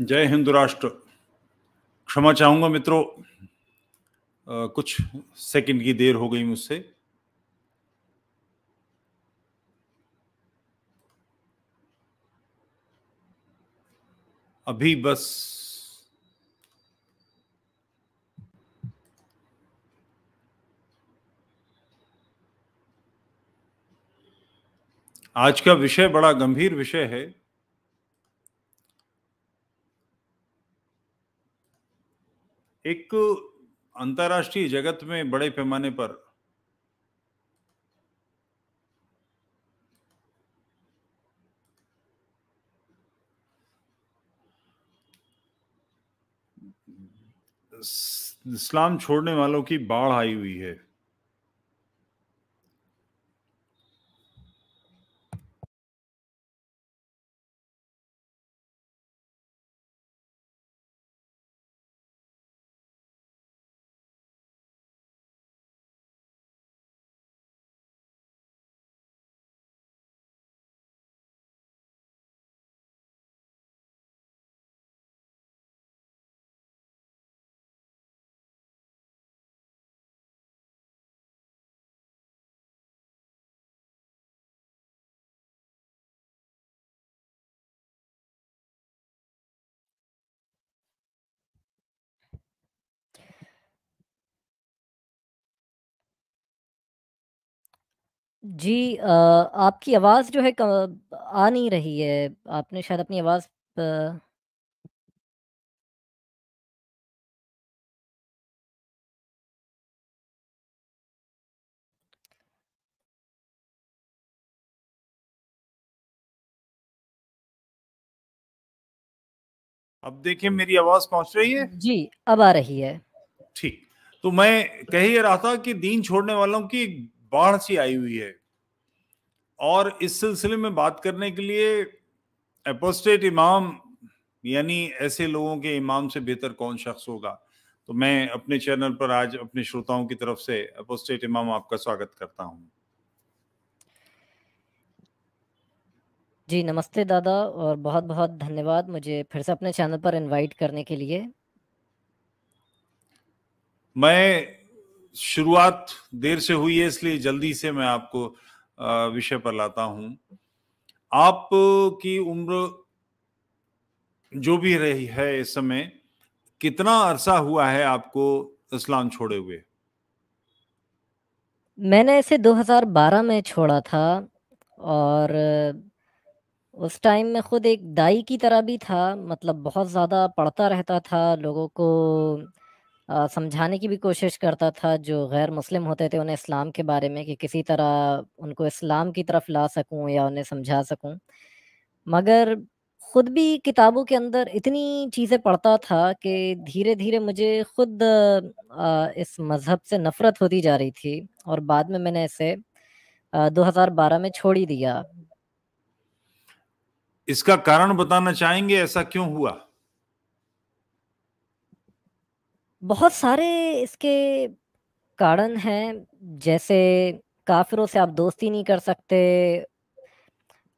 जय हिंद राष्ट्र। क्षमा चाहूँगा मित्रों कुछ सेकंड की देर हो गई मुझसे। अभी बस आज का विषय बड़ा गंभीर विषय है। एक अंतर्राष्ट्रीय जगत में बड़े पैमाने पर इस्लाम छोड़ने वालों की बाढ़ आई हुई है। जी अ, आपकी आवाज़ जो है क आ नहीं रही है। आपने शायद अपनी आवाज़ अब देखिए मेरी आवाज़ पहुँच रही है? जी, अब आ रही है। ठीक। तो मैं कह ही रहा था कि दीन छोड़ने वालों की बाढ़ सी आई हुई है। और इस सिलसिले में बात करने के लिए एपोस्टेट इमाम यानी ऐसे लोगों के इमाम से बेहतर कौन शख्स होगा? तो मैं अपने चैनल पर आज अपने श्रोताओं की तरफ़ से एपोस्टेट इमाम आपका स्वागत करता हूँ। जी नमस्ते दादा और बहुत बहुत धन्यवाद मुझे फिर से अपने चैनल पर इनवाइट करने के लिए। मैं शुरुआत देर से हुई है इसलिए जल्दी से मैं आपको विषय पर लाता हूँ। आप की उम्र जो भी रही है इस समय, कितना अरसा हुआ है आपको इस्लाम छोड़े हुए? मैंने इसे 2012 में छोड़ा था और उस टाइम में खुद एक दाई की तरह भी था मतलब बहुत ज़्यादा पढ़ता रहता था, लोगों को समझाने की भी कोशिश करता था, जो गैर मुस्लिम होते थे उन्हें इस्लाम के बारे में कि किसी तरह उनको इस्लाम की तरफ़ ला सकूँ या उन्हें समझा सकूँ मगर खुद भी किताबों के अंदर इतनी चीज़ें पढ़ता था कि धीरे-धीरे मुझे खुद इस मज़हब से नफ़रत होती जा रही थी और बाद में मैंने इसे 2012 में छोड़ ही दिया। इसका कारण बताना चाहेंगे ऐसा क्यों हुआ? बहुत सारे इसके कारण हैं, जैसे काफ़िरों से आप दोस्ती नहीं कर सकते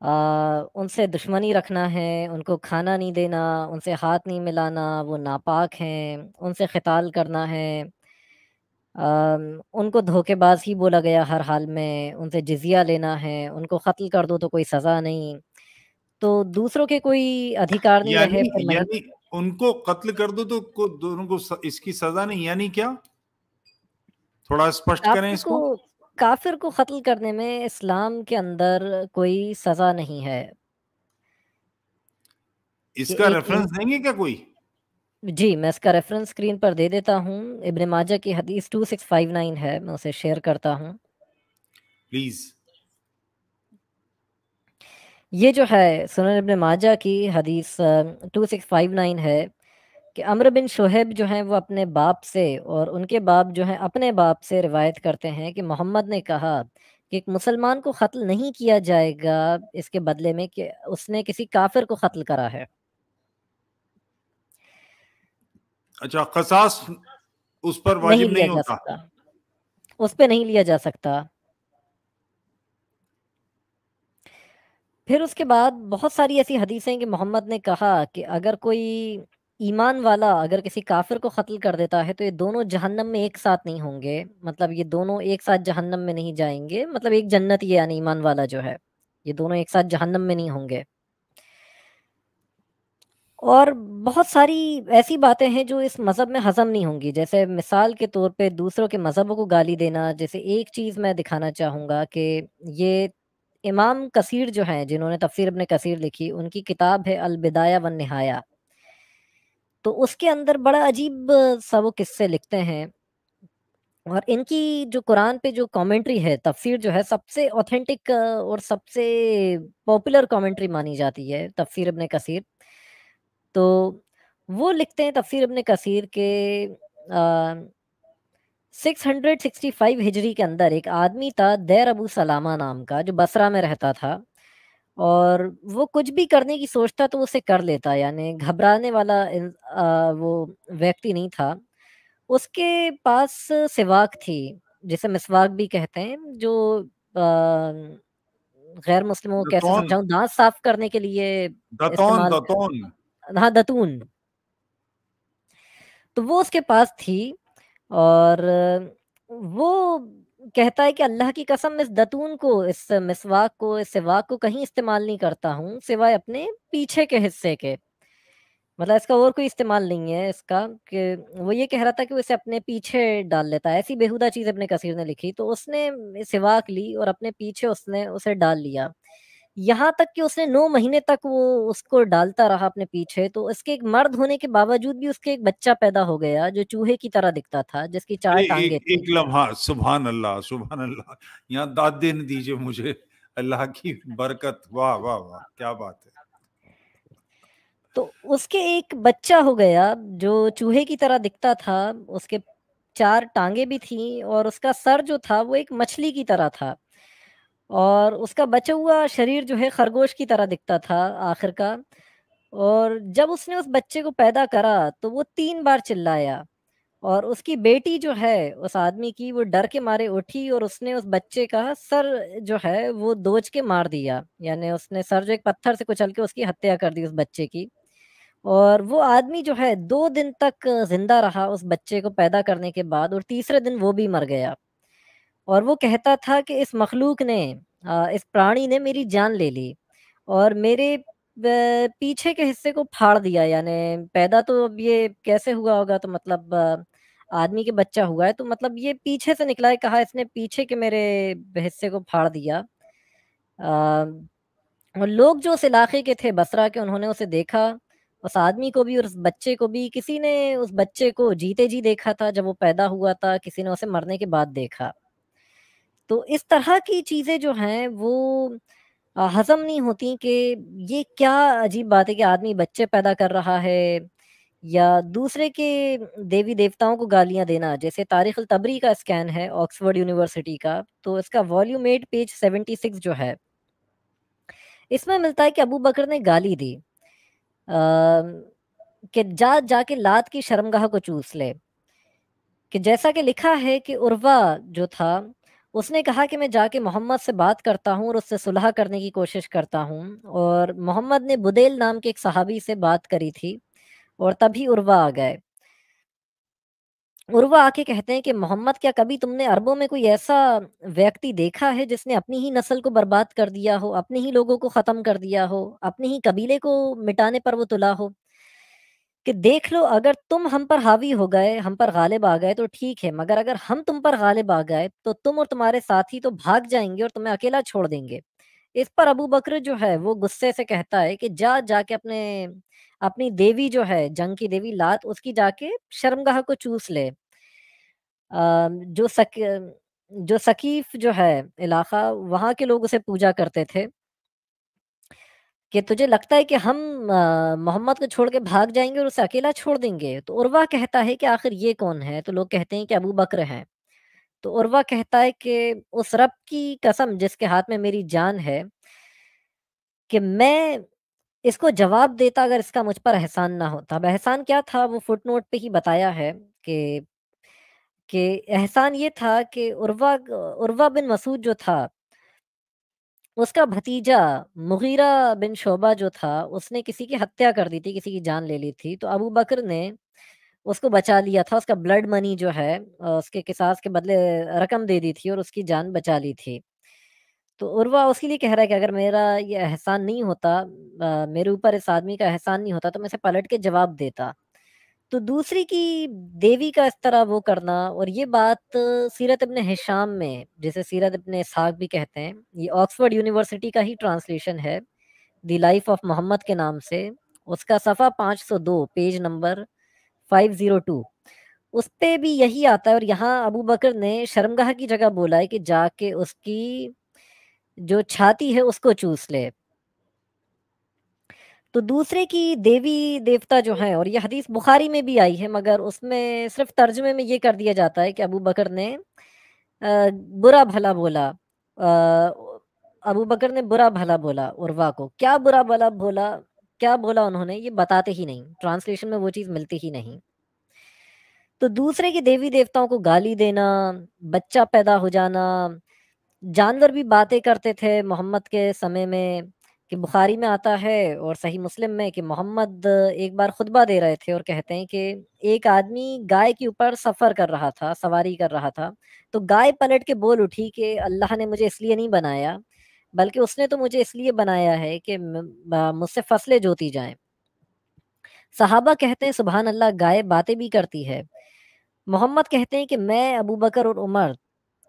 आ, उनसे दुश्मनी रखना है, उनको खाना नहीं देना, उनसे हाथ नहीं मिलाना, वो नापाक हैं, उनसे ख़िताल करना है। आ, उनको धोखेबाज़ ही बोला गया हर हाल में, उनसे जिज़िया लेना है, उनको क़त्ल कर दो तो कोई सज़ा नहीं। तो दूसरों के कोई अधिकार नहीं रहे यानी यानी उनको कत्ल कर दो तो को दोनों को इसकी सजा नहीं यानी क्या? थोड़ा स्पष्ट करें इसको। काफिर को कत्ल करने में इस्लाम के अंदर कोई सजा नहीं है। इसका रेफरेंस देंगे क्या कोई? जी मैं इसका रेफरेंस स्क्रीन पर दे देता हूँ। इब्न माजा की हदीस 2659 है मैं उसे शेयर करता हूँ। प्लीज़ ये जो है सुनन इब्न माजा की हदीस 2659 है कि अमर बिन शोहेब जो हैं वो अपने बाप से और उनके बाप जो हैं अपने बाप से रिवायत करते हैं कि मोहम्मद ने कहा कि एक मुसलमान को कत्ल नहीं किया जाएगा इसके बदले में कि उसने किसी काफिर को कत्ल करा है। अच्छा कसास उस पर वाजिब नहीं, नहीं होता। उस पर नहीं लिया जा सकता। फिर उसके बाद बहुत सारी ऐसी हदीसें कि मोहम्मद ने कहा कि अगर कोई ईमान वाला अगर किसी काफिर को कत्ल कर देता है तो ये दोनों जहन्नम में एक साथ नहीं होंगे। मतलब ये दोनों एक साथ जहन्नम में नहीं जाएँगे। मतलब एक जन्नत ये यानी ईमान वाला जो है। ये दोनों एक साथ जहन्नम में नहीं होंगे। और बहुत सारी ऐसी बातें हैं जो इस मज़हब में हज़म नहीं होंगी। जैसे मिसाल के तौर पे दूसरों के मज़हबों को गाली देना। जैसे एक चीज़ मैं दिखाना चाहूँगा कि ये इमाम कसीर जो हैं जिन्होंने तफसीर अपने कसीर लिखी उनकी किताब है अलबिदाया वन नहाया। तो उसके अंदर बड़ा अजीब सा वो किस्से लिखते हैं और इनकी जो कुरान पे जो कमेंट्री है तफसीर जो है सबसे ऑथेंटिक और सबसे पॉपुलर कमेंट्री मानी जाती है तफसीर अबन कसीर। तो वो लिखते हैं तफसीर अबन कसीर के आ, 665 हिजरी के अंदर एक आदमी था दैर अबू सलामा नाम का जो बसरा में रहता था। और वो कुछ भी करने की सोचता तो उसे कर लेता यानी घबराने वाला वो व्यक्ति नहीं था। उसके पास सिवाक थी जिसे मिसवाक भी कहते हैं जो गैर मुस्लिमों कैसे समझाऊं दांत साफ़ करने के लिए दतौन, दतौन। हाँ दतून। तो वो उसके पास थी और वो कहता है कि अल्लाह की कसम इस दतून को, इस मिसवाक को, इस सिवाक को कहीं इस्तेमाल नहीं करता हूँ, सिवाय अपने पीछे के हिस्से के। मतलब इसका और कोई इस्तेमाल नहीं है इसका, कि वो ये कह रहा था कि वो इसे अपने पीछे डाल लेता है। ऐसी बेहुदा चीज़ अपने कसीर ने लिखी तो उसने सिवाक ली और अपने पीछे उसने उसे डाल लिया। यहाँ तक कि उसने नौ महीने तक वो उसको डालता रहा अपने पीछे तो उसके एक मर्द होने के बावजूद भी उसके एक बच्चा पैदा हो गया जो चूहे की तरह दिखता था जिसकी चार टांगे थी एक लम्हा सुबहान अल्लाह सुबहान अल्लाह यहाँ दाद देने दीजिए मुझे अल्लाह की बरकत वाह वाह वाह क्या बात है। तो उसके एक बच्चा हो गया जो चूहे की तरह दिखता था उसके चार टांगे भी थी और उसका सर जो था वो एक मछली की तरह था। और उसका बचा हुआ शरीर जो है खरगोश की तरह दिखता था आखिर का और जब उसने उस बच्चे को पैदा करा तो वो तीन बार चिल्लाया और उसकी बेटी जो है, उस आदमी की, वो डर के मारे उठी और उसने उस बच्चे का सर जो है, वो दोज के मार दिया। यानी उसने सर जो एक पत्थर से कुचल के उसकी हत्या कर दी उस बच्चे की। और वो आदमी जो है, दो दिन तक ज़िंदा रहा उस बच्चे को पैदा करने के बाद और तीसरे दिन वो भी मर गया। और वो कहता था कि इस मखलूक ने इस प्राणी ने मेरी जान ले ली और मेरे पीछे के हिस्से को फाड़ दिया। यानी पैदा तो अब ये कैसे हुआ होगा? तो मतलब आदमी के बच्चा हुआ है तो मतलब ये पीछे से निकला है, कहा इसने पीछे के मेरे हिस्से को फाड़ दिया। और लोग जो उस इलाके के थे, बसरा के, उन्होंने उसे देखा। उस आदमी को भी और उस बच्चे को भी, किसी ने उस बच्चे को जीते जी देखा था, जब वो पैदा हुआ था, किसी ने उसे मरने के बाद देखा। तो इस तरह की चीज़ें जो हैं, वो हज़म नहीं होती कि ये क्या अजीब बात है कि आदमी बच्चे पैदा कर रहा है या दूसरे के देवी देवताओं को गालियाँ देना। जैसे तारीख तबरी का स्कैन है ऑक्सफोर्ड यूनिवर्सिटी का तो इसका volume eight page seventy six जो है, इसमें मिलता है कि अबू बकर ने गाली दी कि जा, जाके लात की शर्मगाह को चूस ले, कि जैसा कि लिखा है कि उर्वा जो था उसने कहा कि मैं जाके मोहम्मद से बात करता हूँ और उससे सुलह करने की कोशिश करता हूँ। और मोहम्मद ने बुदेल नाम के एक सहाबी से बात करी थी और तभी उर्वा आ गए। उर्वा आके कहते हैं कि, मोहम्मद, क्या कभी तुमने अरबों में कोई ऐसा व्यक्ति देखा है जिसने अपनी ही नस्ल को बर्बाद कर दिया हो, अपने ही लोगों को ख़त्म कर दिया हो, अपने ही कबीले को मिटाने पर वो तुला हो? कि देख लो, अगर तुम हम पर हावी हो गए, हम पर गालिब आ गए तो ठीक है, मगर अगर हम तुम पर गालिब आ गए तो तुम और तुम्हारे साथी तो भाग जाएँगे और तुम्हें अकेला छोड़ देंगे। इस पर अबू बकर जो है, वो गुस्से से कहता है कि जा, जाके अपने, अपनी देवी जो है, जंग की देवी लात, उसकी जाके शर्मगाह को चूस ले। जो सक, जो सकीफ जो है, इलाका, वहाँ के लोग उसे पूजा करते थे। कि तुझे लगता है कि हम मोहम्मद को छोड़ के भाग जाएँगे और उसे अकेला छोड़ देंगे? तो उर्वा कहता है कि आखिर ये कौन है? तो लोग कहते हैं कि अबू बकर है। तो उर्वा कहता है कि उस रब की कसम जिसके हाथ में मेरी जान है, कि मैं इसको जवाब देता अगर इसका मुझ पर एहसान ना होता। अब एहसान क्या था? वो फुटनोट पे ही बताया है कि कि एहसान ये था कि उर्वा उर्वा बिन मसूद जो था उसका भतीजा मुगीरा बिन शोबा जो था, उसने किसी की हत्या कर दी थी, किसी की जान ले ली थी। तो अबू बकर ने उसको बचा लिया था, उसका ब्लड मनी जो है उसके किसास के बदले रकम दे दी थी और उसकी जान बचा ली थी। तो उर्वा उसके लिए कह रहा है कि अगर मेरा ये एहसान नहीं होता मेरे ऊपर इस आदमी का एहसान नहीं होता तो मैं इसे पलट के जवाब देता। तो दूसरी की देवी का इस तरह वो करना और ये बात सीरत इब्न हिशाम में, जिसे सीरत इब्न साग भी कहते हैं, ये ऑक्सफोर्ड यूनिवर्सिटी का ही ट्रांसलेशन है, द लाइफ ऑफ़ मोहम्मद के नाम से। उसका सफ़ा 502 पेज नंबर 502 उस पर भी यही आता है और यहाँ अबू बकर ने शर्मगाह की जगह बोला है कि जाके उसकी जो छाती है उसको चूस ले। तो दूसरे की देवी देवता जो हैं, और ये हदीस बुखारी में भी आई है, मगर उसमें सिर्फ़ तर्जमे में ये कर दिया जाता है कि अबू बकर ने बुरा भला बोला अबू बकर ने बुरा भला बोला उर्वा को। क्या बुरा भला बोला, क्या बोला उन्होंने, ये बताते ही नहीं, ट्रांसलेशन में वो चीज़ मिलती ही नहीं। तो दूसरे के देवी देवताओं को गाली देना, बच्चा पैदा हो जाना, जानवर भी बातें करते थे मोहम्मद के समय में कि बुखारी में आता है और सही मुस्लिम में कि मोहम्मद एक बार खुतबा दे रहे थे और कहते हैं कि एक आदमी गाय के ऊपर सफ़र कर रहा था, सवारी कर रहा था तो गाय पलट के बोल उठी कि अल्लाह ने मुझे इसलिए नहीं बनाया, बल्कि उसने तो मुझे इसलिए बनाया है कि मुझसे फ़सलें जोती जाएँ। सहाबा कहते हैं सुबहान अल्लाह, गाय बातें भी करती है। मोहम्मद कहते हैं कि मैं, अबू बकर और उमर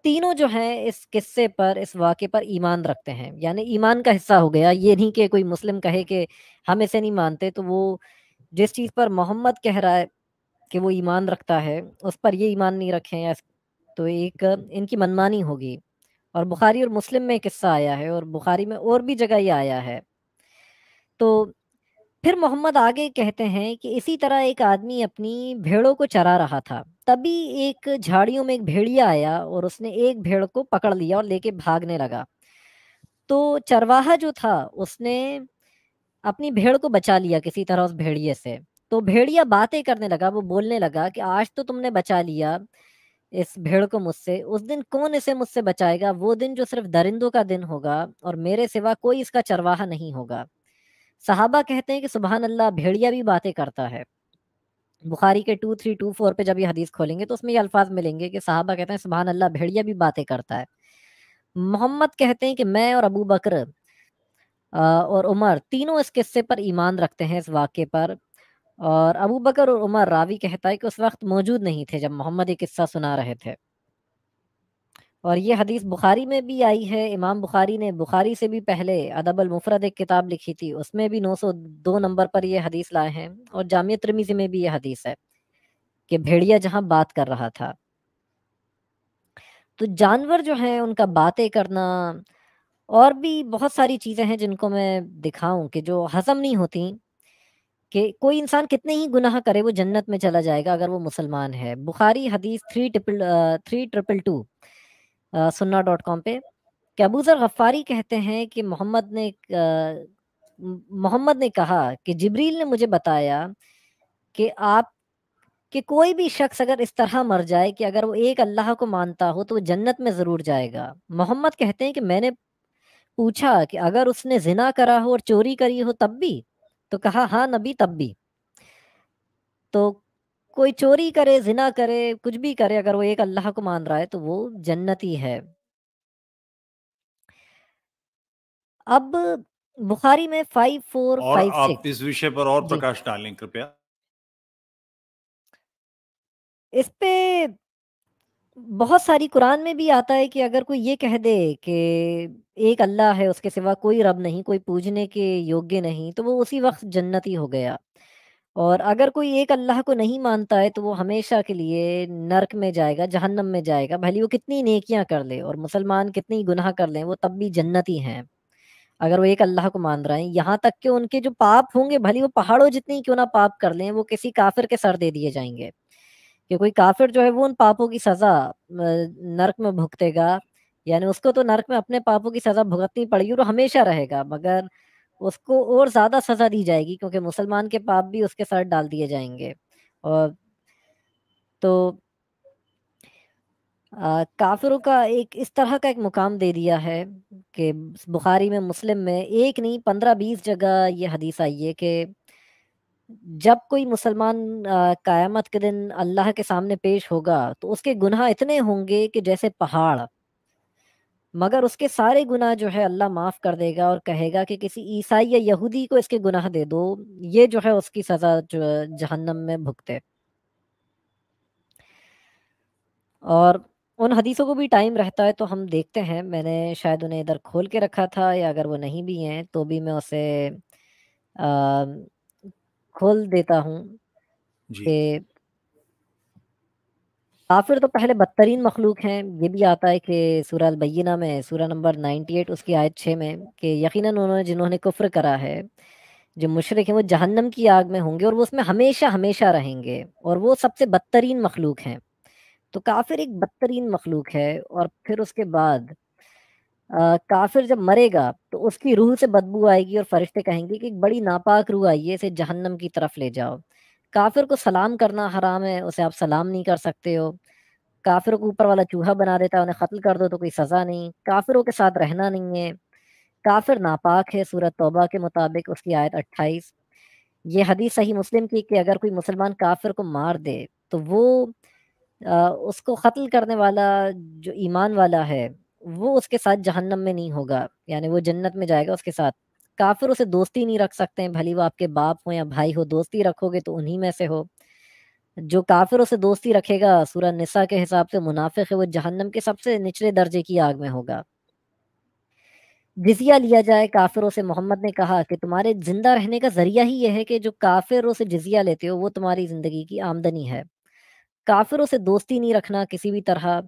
तीनों जो हैं इस किस्से पर, इस वाक़े पर ईमान रखते हैं। यानी ईमान का हिस्सा हो गया। ये नहीं कि कोई मुस्लिम कहे कि हम इसे नहीं मानते तो वो जिस चीज़ पर मोहम्मद कह रहा है कि वो ईमान रखता है, उस पर ये ईमान नहीं रखें या तो एक इनकी मनमानी होगी। और बुखारी और मुस्लिम में किस्सा आया है और बुखारी में और भी जगह ये आया है। तो फिर मोहम्मद आगे कहते हैं कि इसी तरह एक आदमी अपनी भेड़ों को चरा रहा था। तभी एक झाड़ियों में एक भेड़िया आया और उसने एक भेड़ को पकड़ लिया और लेके भागने लगा। तो चरवाहा जो था, उसने अपनी भेड़ को बचा लिया किसी तरह उस भेड़िए से। तो भेड़िया बातें करने लगा, वो बोलने लगा कि आज तो तुमने बचा लिया इस भेड़ को मुझसे, उस दिन कौन इसे मुझसे बचाएगा? वो दिन जो सिर्फ़ दरिंदों का दिन होगा और मेरे सिवा कोई इसका चरवाहा नहीं होगा। सहाबा कहते हैं कि सुबहान अल्लाह भेड़िया भी बातें करता है। बुखारी के टू थ्री टू फोर पे जब ये हदीस खोलेंगे तो उसमें ये अल्फाज मिलेंगे कि साहबा कहते हैं सुबहान अल्लाह भेड़िया भी बातें करता है। मोहम्मद कहते हैं कि मैं और अबू बकर और उमर तीनों इस किस्से पर ईमान रखते हैं इस वाक्य पर। और अबू बकर और उमर रावी कहता है कि उस वक्त मौजूद नहीं थे जब मोहम्मद ये किस्सा सुना रहे थे। और ये हदीस बुखारी में भी आई है, इमाम बुखारी ने बुखारी से भी पहले अदब अल मुफरद एक किताब लिखी थी, उसमें भी 902 नंबर पर यह हदीस लाए हैं और जामिया त्रमीज़ी में भी ये हदीस है कि भेड़िया जहाँ बात कर रहा था। तो जानवर जो हैं, उनका बातें करना और भी बहुत सारी चीज़ें हैं जिनको मैं दिखाऊँ कि जो हजम नहीं होती, कि कोई इंसान कितने ही गुनाह करे वो जन्नत में चला जाएगा अगर वो मुसलमान है। बुखारी हदीस three triple three triple two sunnah dot com पे। कि अबूजर गफ़ारी कहते हैं कि मोहम्मद ने मोहम्मद ने कहा कि जिब्रील ने मुझे बताया कि आप, कि कोई भी शख्स अगर इस तरह मर जाए कि अगर वो एक अल्लाह को मानता हो तो वो जन्नत में ज़रूर जाएगा। मोहम्मद कहते हैं कि मैंने पूछा कि अगर उसने जिना करा हो और चोरी करी हो तब भी? तो कहा हाँ नबी, तब भी। तो कोई चोरी करे जिना करे कुछ भी करे अगर वो एक अल्लाह को मान रहा है तो वो जन्नती है अब बुखारी में फाइव फोर फाइव आप इस विषय पर और प्रकाश डालें कृपया। इस पे बहुत सारी कुरान में भी आता है कि अगर कोई ये कह दे कि एक अल्लाह है उसके सिवा कोई रब नहीं कोई पूजने के योग्य नहीं तो वो उसी वक्त जन्नती हो गया। और अगर कोई एक अल्लाह को नहीं मानता है तो वो हमेशा के लिए नर्क में जाएगा जहन्नम में जाएगा। भले वो कितनी नेकियाँ कर ले और मुसलमान कितनी गुनाह कर लें, वो तब भी जन्नती हैं अगर वो एक अल्लाह को मान रहे हैं यहाँ तक कि उनके जो पाप होंगे भले वो पहाड़ों जितनी क्यों ना पाप कर लें वो किसी काफिर के सर दे दिए जाएँगे। कि कोई काफिर जो है वो उन पापों की सजा नर्क में भुगतेगा यानी उसको तो नर्क में अपने पापों की सजा भुगतनी पड़ेगी और हमेशा रहेगा मगर उसको और ज़्यादा सज़ा दी जाएगी क्योंकि मुसलमान के पाप भी उसके साथ डाल दिए जाएँगे। और तो आ, काफिरों का एक इस तरह का एक मुकाम दे दिया है कि बुखारी में मुस्लिम में एक नहीं पंद्रह बीस जगह ये हदीस आई है कि जब कोई मुसलमान क़यामत के दिन अल्लाह के सामने पेश होगा तो उसके गुनाह इतने होंगे कि जैसे पहाड़ मगर उसके सारे गुनाह जो है अल्लाह माफ़ कर देगा और कहेगा कि किसी ईसाई या यहूदी को इसके गुनाह दे दो। ये जो है उसकी सज़ा जो जहन्नम में भुगते। और उन हदीसों को भी टाइम रहता है तो हम देखते हैं। मैंने शायद उन्हें इधर खोल के रखा था या अगर वो नहीं भी हैं तो भी मैं उसे आ, खोल देता हूँ कि काफिर तो पहले बदतरीन मखलूक हैं। ये भी आता है कि सूरह अल-बय्यिना में सूरह नंबर 98 उसकी आयत 6 में कि यकीनन उन्होंने जिन्होंने कुफ्र करा है जो मुशरक हैं वो जहन्नम की आग में होंगे और वो उसमें हमेशा हमेशा रहेंगे और वो सबसे बदतरीन मखलूक हैं। तो काफिर एक बदतरीन मखलूक है और फिर उसके बाद आ, काफिर जब मरेगा तो उसकी रूह से बदबू आएगी और फरिश्ते कहेंगे कि एक बड़ी नापाक रूह आई है इसे जहन्नम की तरफ़ ले जाओ। काफिर को सलाम करना हराम है उसे आप सलाम नहीं कर सकते हो। काफिर को ऊपर वाला चूहा बना देता है उन्हें कत्ल कर दो तो कोई सज़ा नहीं। काफिरों के साथ रहना नहीं है। काफिर नापाक है सूरत तौबा के मुताबिक उसकी आयत अट्ठाईस। ये हदीस सही मुस्लिम की कि अगर कोई मुसलमान काफिर को मार दे तो वो आ, उसको कत्ल करने वाला जो ईमान वाला है वो उसके साथ जहन्नम में नहीं होगा। यानी वो जन्नत में जाएगा उसके साथ। काफिर उसे दोस्ती नहीं रख सकते हैं, भली वो आपके बाप हो या भाई हो, दोस्ती रखोगे तो उन्हीं में से हो। जो काफिर उसे दोस्ती रखेगा, सूरह निसा के हिसाब से मुनाफिक है, वो जहन्नम के सबसे निचले दर्जे की आग में होगा। जिजिया लिया जाए, काफिरों से मोहम्मद ने कहा कि तुम्हारे ज़िंदा रहने का ज़रिया ही यह है कि जो काफिरों से जिजिया लेते हो, वो तुम्हारी ज़िंदगी की आमदनी है। काफिरों से दोस्ती नहीं रखना किसी भी तरह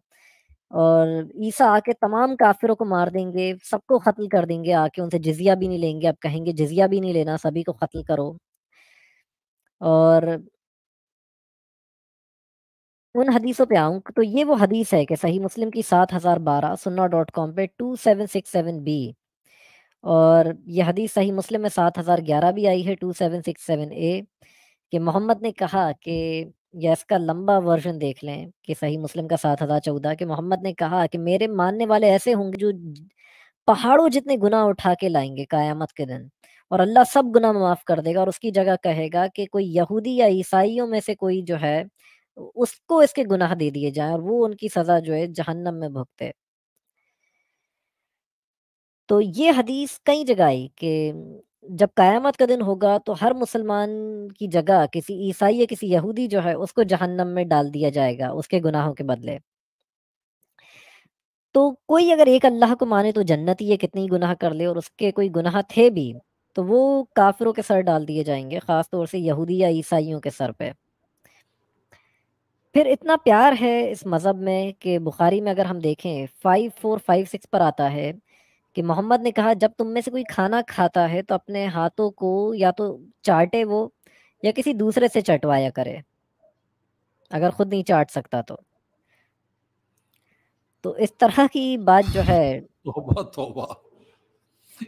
और ईसा आके तमाम काफिरों को मार देंगे, सबको कत्ल कर देंगे आके, उनसे जिजिया भी नहीं लेंगे। अब कहेंगे, जिजिया भी नहीं लेना, सभी को कत्ल करो। और उन हदीसों पे आऊँ तो ये वो हदीस है कि सही मुस्लिम की सात हज़ार बारह, सुन्ना डॉट कॉम पे two seven six seven B. और ये हदीस सही मुस्लिम में सात हज़ार ग्यारह भी आई है, two seven six seven A, कि मोहम्मद ने कहा कि या इसका लंबा वर्जन देख लें कि सही मुस्लिम का सात हज़ार चौदह, कि मोहम्मद ने कहा कि मेरे मानने वाले ऐसे होंगे जो पहाड़ों जितने गुनाह उठा के लाएँगे कायामत के दिन, और अल्लाह सब गुना माफ़ कर देगा और उसकी जगह कहेगा कि कोई यहूदी या ईसाइयों में से कोई जो है उसको इसके गुनाह दे दिए जाए और वो उनकी सज़ा जो है जहन्नम में भुगते। तो ये हदीस कई जगह आई कि जब क़यामत का दिन होगा तो हर मुसलमान की जगह किसी ईसाई या किसी यहूदी जो है, उसको जहन्नम में डाल दिया जाएगा, उसके गुनाहों के बदले। तो कोई अगर एक अल्लाह को माने तो जन्नती है कितनी गुनाह कर ले, और उसके कोई गुनाह थे भी तो वो काफिरों के सर डाल दिए जाएँगे, ख़ास तौर से यहूदी या ईसाइयों के सर पे। फिर इतना प्यार है इस मज़हब में कि बुखारी में अगर हम देखें फाइव फोर फाइव सिक्स पर आता है कि मोहम्मद ने कहा जब तुम में से कोई खाना खाता है तो अपने हाथों को या तो चाटे वो या किसी दूसरे से चटवाया करे अगर खुद नहीं चाट सकता तो। तो इस तरह की बात जो है तोबा तोबा।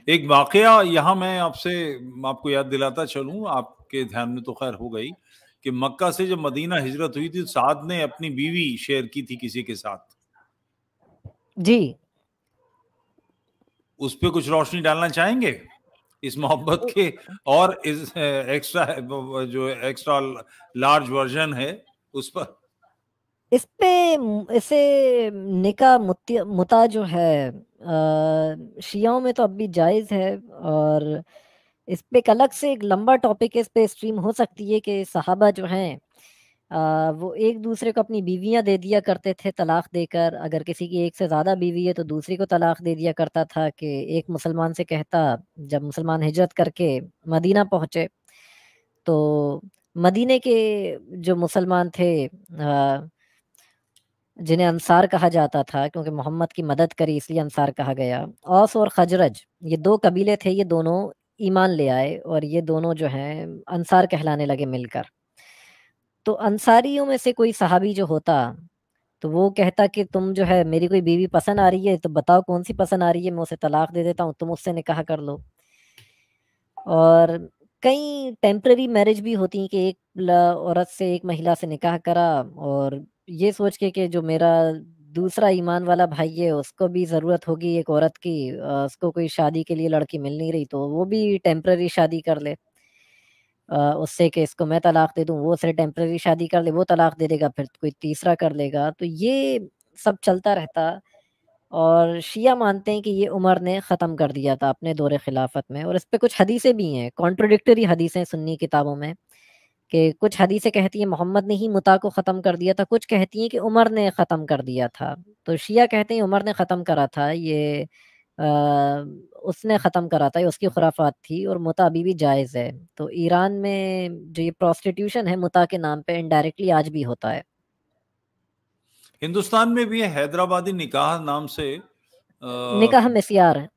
एक वाकया यहाँ मैं आपसे आपको याद दिलाता चलूँ आपके ध्यान में तो खैर हो गई कि मक्का से जब मदीना हिजरत हुई थी साद ने अपनी बीवी शेयर की थी किसी के साथ। जी। उस पर कुछ रोशनी डालना चाहेंगे? इस मोहब्बत के और इस एक्स्ट्रा जो एक्स्ट्रा लार्ज वर्जन है, उस पर। इस पे, इसे निका मुता जो है शियाओं में तो अब भी जायज़ है और इस पे एक अलग से एक लंबा टॉपिक है, इस पे स्ट्रीम हो सकती है कि सहाबा जो हैं वो एक दूसरे को अपनी बीवियाँ दे दिया करते थे तलाक देकर। अगर किसी की एक से ज़्यादा बीवी है तो दूसरी को तलाक दे दिया करता था कि एक मुसलमान से कहता, जब मुसलमान हिजरत करके मदीना पहुँचे तो मदीने के जो मुसलमान थे जिन्हें अंसार कहा जाता था, क्योंकि मोहम्मद की मदद करी इसलिए अंसार कहा गया, औस और खजरज, ये दो कबीले थे, ये दोनों ईमान ले आए और ये दोनों जो हैं, अंसार कहलाने लगे मिलकर। तो अंसारियों में से कोई सहाबी जो होता तो वो कहता कि, तुम जो है, मेरी कोई बीवी पसंद आ रही है तो बताओ कौन सी पसंद आ रही है, मैं उसे तलाक दे देता हूँ, तुम उससे निकाह कर लो। और कई टेम्प्रेरी मैरिज भी होती हैं कि एक औरत से एक महिला से निकाह करा, और ये सोच के कि जो मेरा दूसरा ईमान वाला भाई है, उसको भी ज़रूरत होगी एक औरत की उसको कोई शादी के लिए लड़की मिल नहीं रही तो वो भी टेम्पररी शादी कर ले। उससे कि इसको मैं तलाक दे दूँ, वो उसे टेम्पररी शादी कर ले, वो तलाक दे देगा, फिर कोई तीसरा कर लेगा। तो ये सब चलता रहता और शिया मानते हैं कि ये उमर ने ख़त्म कर दिया था अपने दौरे खिलाफत में और इस पर कुछ हदीसें भी हैं कॉन्ट्रोडिक्टरी हदीसें सुन्नी किताबों में कि कुछ हदीसें कहती हैं, मोहम्मद ने ही मुता को ख़त्म कर दिया था। कुछ कहती हैं कि उमर ने ख़त्म कर दिया था। तो शिया कहते हैं, उमर ने ख़त्म करा था ये उसने ख़त्म करा था उसकी खुराफात थी और मुता अभी भी जायज़ है। तो ईरान में जो ये प्रोस्टिट्यूशन है मुता के नाम पे इनडायरेक्टली आज भी होता है। हिंदुस्तान में भी हैदराबादी निकाह नाम से आ, निकाह मिसियार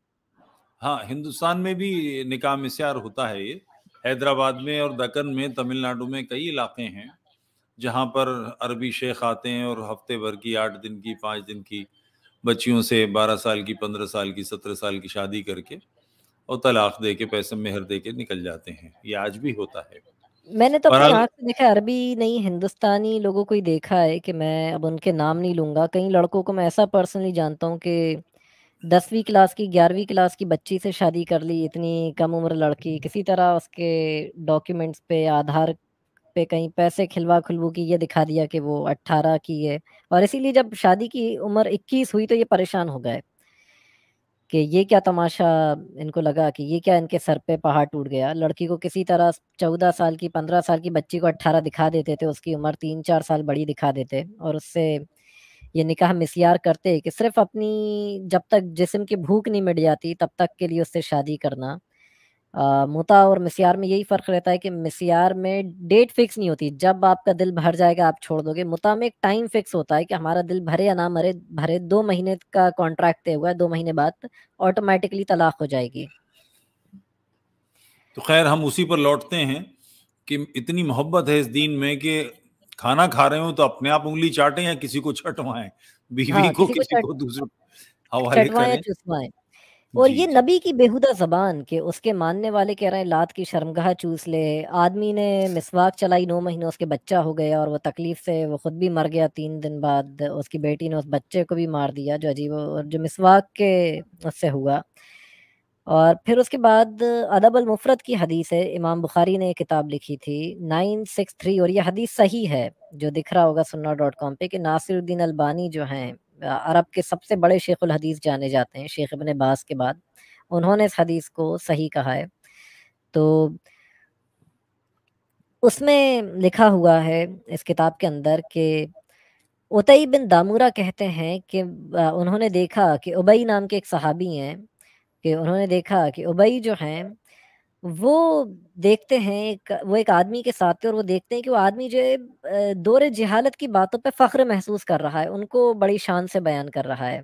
हाँ। हिंदुस्तान में भी निकाह मिसियार होता है ये। हैदराबाद में और दक्कन में तमिलनाडु में कई इलाके हैं जहाँ पर अरबी शेख आते हैं और हफ़्ते भर की आठ दिन की पाँच दिन की बच्चियों से बारह साल की पंद्रह साल की सत्रह साल की शादी करके और तलाक दे के पैसे मेहर दे के निकल जाते हैं। ये आज भी होता है। मैंने तो अपनी आँख से देखा अरबी नहीं हिंदुस्तानी लोगों को ही देखा है कि मैं अब उनके नाम नहीं लूँगा। कई लड़कों को मैं ऐसा पर्सनली जानता हूँ कि दसवीं क्लास की ग्यारहवीं क्लास की बच्ची से शादी कर ली इतनी कम उम्र लड़की किसी तरह उसके डॉक्यूमेंट्स पे आधार पे कहीं पैसे खिलवा खुलवू की ये दिखा दिया कि वो अट्ठारह की है। और इसीलिए जब शादी की उम्र इक्कीस हुई तो ये परेशान हो गए कि ये क्या तमाशा इनको लगा कि ये क्या इनके सर पे पहाड़ टूट गया। लड़की को किसी तरह चौदह साल की, पंद्रह साल की बच्ची को अट्ठारह दिखा देते थे, उसकी उम्र तीन चार साल बड़ी दिखा देते। और उससे ये निकाह मिसियार करते कि सिर्फ़ अपनी, जब तक जिसम की भूख नहीं मिट जाती, तब तक के लिए उससे शादी करना। मुता और मिसियार में यही फ़र्क रहता है कि मिसियार में डेट फिक्स नहीं होती। जब आपका दिल भर जाएगा आप छोड़ दोगे। मुता में एक टाइम फिक्स होता है कि हमारा दिल भरे या ना मरे भरे दो महीने का कॉन्ट्रैक्ट तय हुआ है दो महीने बाद ऑटोमेटिकली तलाक हो जाएगी। तो खैर हम उसी पर लौटते हैं कि इतनी मोहब्बत है इस दिन में कि खाना खा रहे हो तो अपने आप उंगली चाटें या किसी को छटवाएँ बीवी हाँ, को किसी, किसी को दूसरे हवाले करें। और ये नबी की बेहुदा जबान के उसके मानने वाले कह रहे हैं लात की शर्मगाह चूस ले आदमी ने मिसवाक चलाई नौ महीने उसके बच्चा हो गया और वो तकलीफ़ से वो खुद भी मर गया तीन दिन बाद उसकी बेटी ने उस बच्चे को भी मार दिया जो अजीब और जो मिसवाक के उससे हुआ। और फिर उसके बाद अदब मुफरत की हदीस है इमाम बुखारी ने किताब लिखी थी नाइन सिक्स थ्री और यह हदीस सही है जो दिख रहा होगा सुन्ना डॉट कॉम पे कि नासिरुद्दीन अलबानी जो हैं अरब के सबसे बड़े शेख हदीस जाने जाते हैं, शेख इबन बास के बाद। उन्होंने इस हदीस को सही कहा है। तो उसमें लिखा हुआ है इस किताब के अंदर कि उतई बिन दामूरा कहते हैं कि उन्होंने देखा कि उबई नाम के एक सहाबी हैं कि उन्होंने देखा कि उबई जो हैं वो देखते हैं एक, वो एक आदमी के साथ थे और वो देखते हैं कि वो आदमी जो है दौरे जहालत की बातों पे फ़ख्र महसूस कर रहा है, उनको बड़ी शान से बयान कर रहा है।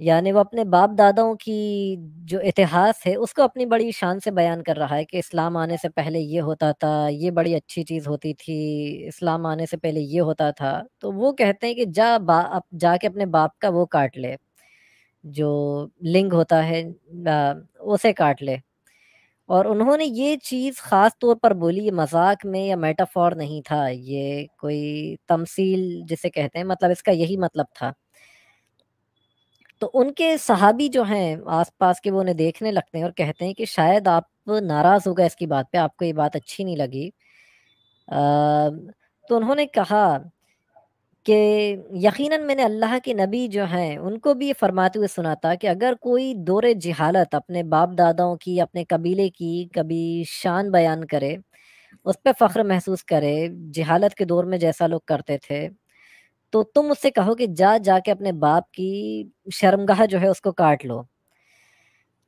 यानी वो अपने बाप दादाओं की जो इतिहास है, उसको अपनी बड़ी शान से बयान कर रहा है कि इस्लाम आने से पहले ये होता था, ये बड़ी अच्छी चीज़ होती थी, इस्लाम आने से पहले ये होता था। तो वो कहते हैं कि जा बा जाके अपने बाप का वो काट ले, जो लिंग होता है उसे काट ले। और उन्होंने ये चीज़ ख़ास तौर पर बोली ये मज़ाक में या मेटाफोर नहीं था ये कोई तमसील जिसे कहते हैं मतलब इसका यही मतलब था। तो उनके सहाबी जो हैं आसपास के वो उन्हें देखने लगते हैं और कहते हैं कि शायद आप नाराज़ हो गए इसकी बात पे आपको ये बात अच्छी नहीं लगी। आ, तो उन्होंने कहा कि यकीनन मैंने अल्लाह के नबी जो हैं, उनको भी ये फरमाते हुए सुना था कि अगर कोई दौरे जहालत अपने बाप दादाओं की, अपने कबीले की कभी शान बयान करे, उस पर फ़ख्र महसूस करे, जहालत के दौर में जैसा लोग करते थे तो तुम उससे कहो कि जा, जाके अपने बाप की शर्मगाह जो है उसको काट लो।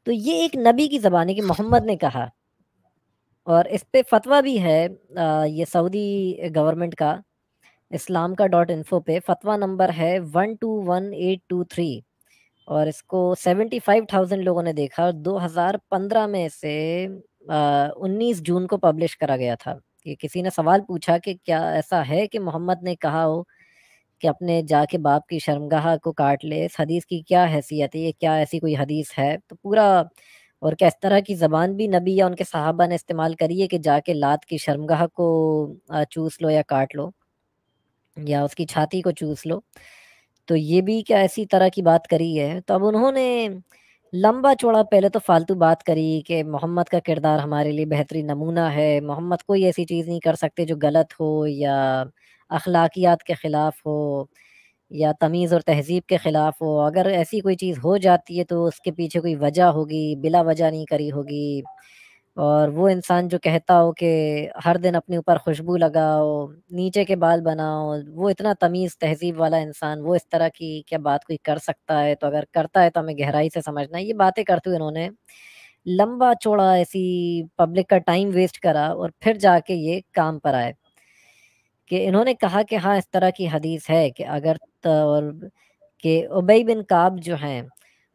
तो ये एक नबी की ज़बानी की मोहम्मद ने कहा। और इस पे फतवा भी है ये सऊदी गवर्नमेंट का इस्लाम का डॉट इन्फो पे फतवा नंबर है one two one eight two three. और इसको सेवेंटी फाइव थाउज़ेंड लोगों ने देखा और दो हज़ार पंद्रह में से उन्नीस जून को पब्लिश करा गया था। कि किसी ने सवाल पूछा कि क्या ऐसा है कि मोहम्मद ने कहा हो कि अपने जाके बाप की शर्मगाह को काट ले, इस हदीस की क्या हैसियत है, ये क्या ऐसी कोई हदीस है? तो पूरा और क्या इस तरह की ज़बान भी नबी या उनके साहबा ने इस्तेमाल करी है कि जाके लात की शर्मगाह को चूस लो या काट लो? या उसकी छाती को चूस लो। तो ये भी क्या ऐसी तरह की बात करी है? तो अब उन्होंने लंबा चौड़ा पहले तो फालतू बात करी कि मोहम्मद का किरदार हमारे लिए बेहतरीन नमूना है। मोहम्मद कोई ऐसी चीज़ नहीं कर सकते जो गलत हो या अखलाकियात के ख़िलाफ़ हो या तमीज़ और तहज़ीब के ख़िलाफ़ हो। अगर ऐसी कोई चीज़ हो जाती है तो उसके पीछे कोई वजह होगी, बिला वजह नहीं करी होगी। और वो इंसान जो कहता हो कि हर दिन अपने ऊपर खुशबू लगाओ, नीचे के बाल बनाओ, वो इतना तमीज़ तहज़ीब वाला इंसान वो इस तरह की क्या बात कोई कर सकता है? तो अगर करता है तो हमें गहराई से समझना। ये बातें करते हुए इन्होंने लंबा-चौड़ा ऐसी पब्लिक का टाइम वेस्ट करा और फिर जाके ये काम पर आए। कि इन्होंने कहा कि हाँ, इस तरह की हदीस है कि अगर और कि उबई बिन काब जो हैं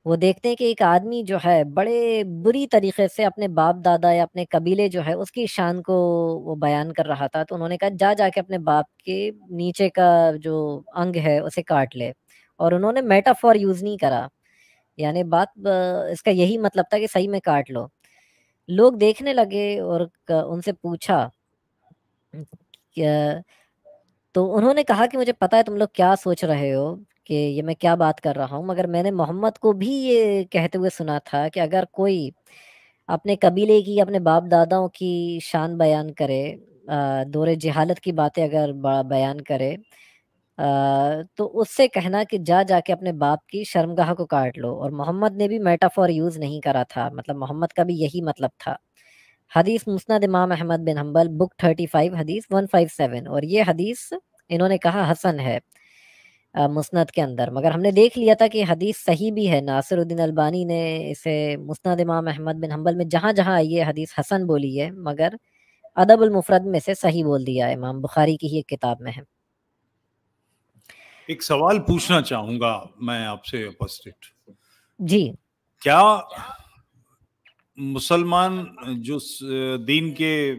वो देखते हैं कि एक आदमी जो है, बड़े बुरी तरीके से अपने बाप-दादा या अपने कबीले जो है, उसकी शान को वो बयान कर रहा था। तो उन्होंने कहा, जा जाके अपने बाप के नीचे का जो अंग है, उसे काट ले। और उन्होंने मेटाफॉर यूज़ नहीं करा। यानी बात इसका यही मतलब था कि सही में काट लो। लोग देखने लगे और उनसे पूछा तो उन्होंने कहा कि, मुझे पता है तुम लोग क्या सोच रहे हो कि ये मैं क्या बात कर रहा हूँ, मगर मैंने मोहम्मद को भी ये कहते हुए सुना था कि अगर कोई अपने कबीले की, अपने बाप दादाओं की शान बयान करे दौरे जहालत की बातें अगर बयान करे तो उससे कहना कि जा, जाके अपने बाप की शर्मगाह को काट लो। और मोहम्मद ने भी मेटाफॉर यूज़ नहीं करा था मतलब मोहम्मद का भी यही मतलब था। हदीस मुस्नद इमाम अहमद बिन हम्बल, बुक 35 हदीस 157 और ये हदीस, इन्होंने कहा हसन है। मुस्नद के अंदर मगर हमने देख लिया था कि हदीस सही भी है नासिरुद्दीन अलबानी ने इसे मुस्नद इमाम अहमद बिन हंबल में जहाँ-जहाँ आई है हदीस हसन बोली है मगर अदब अल में से सही बोल दिया है इमाम बुखारी की ही एक किताब में है। एक सवाल पूछना चाहूँगा मैं आपसे उपस्थित। जी। क्या मुसलमान जो दीन के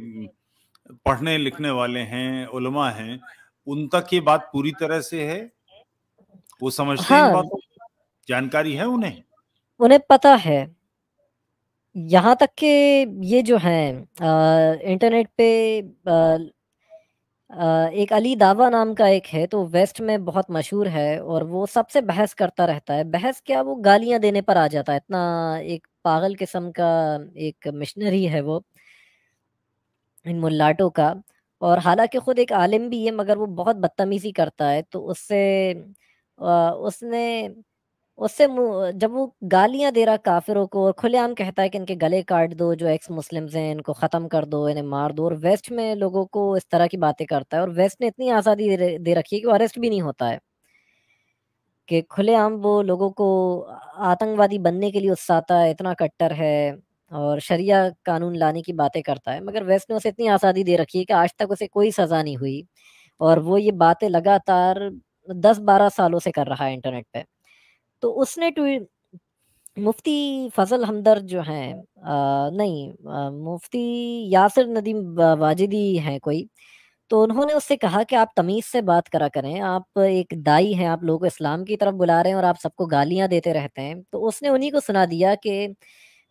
पढ़ने लिखने वाले हैं, उलमा हैं, उन तक ये बात पूरी तरह से है? वो समझते हैं हाँ। बातों जानकारी है उन्हें? उन्हें पता है। यहाँ तक कि ये जो हैं अ, इंटरनेट पे अ, एक अली दावा नाम का एक है तो वेस्ट में बहुत मशहूर है और वो सबसे बहस करता रहता है। बहस क्या वो गालियाँ देने पर आ जाता है, इतना एक पागल किस्म का एक मिशनरी है वो। इन मुल्लाटों का और हालाँकि खुद एक आलिम भी है मगर वो बहुत बदतमीज़ी करता है तो उससे उसने उससे जब वो गालियाँ दे रहा काफ़िरों को और खुलेआम कहता है कि इनके गले काट दो जो एक्स मुस्लिम्स हैं, इनको ख़त्म कर दो, इन्हें मार दो और वेस्ट में लोगों को इस तरह की बातें करता है और वेस्ट ने इतनी आज़ादी दे रखी है कि वो अरेस्ट भी नहीं होता है। कि खुलेआम वो लोगों को आतंकवादी बनने के लिए उकसाता है, इतना कट्टर है और शरिया कानून लाने की बातें करता है, मगर वेस्ट ने उसे इतनी आज़ादी दे रखी है कि आज तक उसे कोई सज़ा नहीं हुई और वो ये बातें लगातार 10-12 सालों से कर रहा है इंटरनेट पे। तो उसने ट्वी मुफ्ती फ़ज़ल हमदर्द जो हैं नहीं अ, मुफ्ती यासिर नदीम वाजिदी हैं कोई, तो उन्होंने उससे कहा कि आप तमीज़ से बात करा करें, आप एक दाई हैं, आप लोगों को इस्लाम की तरफ़ बुला रहे हैं और आप सबको गालियाँ देते रहते हैं। तो उसने उन्हीं को सुना दिया कि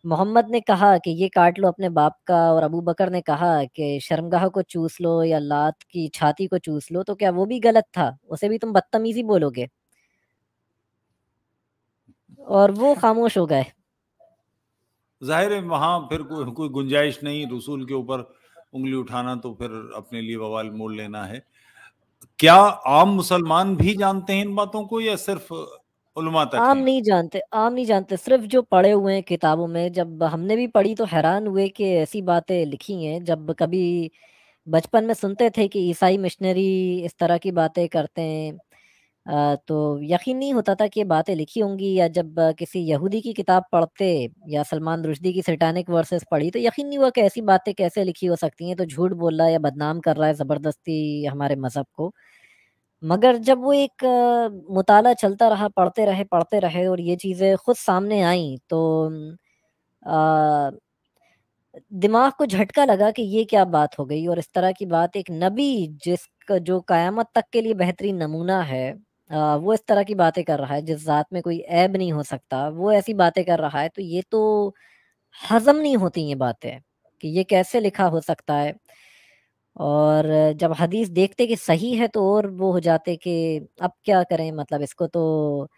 मोहम्मद ने कहा कि ये काट लो अपने बाप का और अबू बकर ने कहा कि शर्मगाह को चूस लो या लात की छाती को चूस लो, तो क्या वो भी गलत था? उसे भी तुम बदतमीज़ी बोलोगे? और वो खामोश हो गए। ज़ाहिर है वहाँ फिर कोई कोई गुंजाइश नहीं रसूल के ऊपर उंगली उठाना तो फिर अपने लिए बवाल मोड़ लेना है। क्या आम मुसलमान भी जानते हैं इन बातों को या सिर्फ़ उलमा तक आम नहीं जानते आम नहीं जानते, सिर्फ़ जो पढ़े हुए हैं किताबों में, जब हमने भी पढ़ी तो हैरान हुए कि ऐसी बातें लिखी हैं, जब कभी बचपन में सुनते थे कि ईसाई मिशनरी इस तरह की बातें करते हैं तो यकीन नहीं होता था कि ये बातें लिखी होंगी या जब किसी यहूदी की किताब पढ़ते या सलमान रुश्दी की सैटानिक वर्सेस पढ़ी तो यकीन नहीं हुआ कि ऐसी बातें कैसे लिखी हो सकती हैं, तो झूठ बोल रहा है या बदनाम कर रहा है ज़बरदस्ती हमारे मज़हब को। मगर जब वो एक मुताला चलता रहा, पढ़ते रहे, पढ़ते रहे और ये चीज़ें खुद सामने आईं तो अ, दिमाग को झटका लगा कि ये क्या बात हो गई और इस तरह की बात एक नबी जिसका जो क़यामत तक के लिए बेहतरीन नमूना है अ, वो इस तरह की बातें कर रहा है, जिस ज़ात में कोई ऐब नहीं हो सकता, वो ऐसी बातें कर रहा है, तो ये तो हज़म नहीं होती ये बातें कि ये कैसे लिखा हो सकता है। और जब हदीस देखते कि सही है तो और वो हो जाते कि अब क्या करें मतलब इसको तो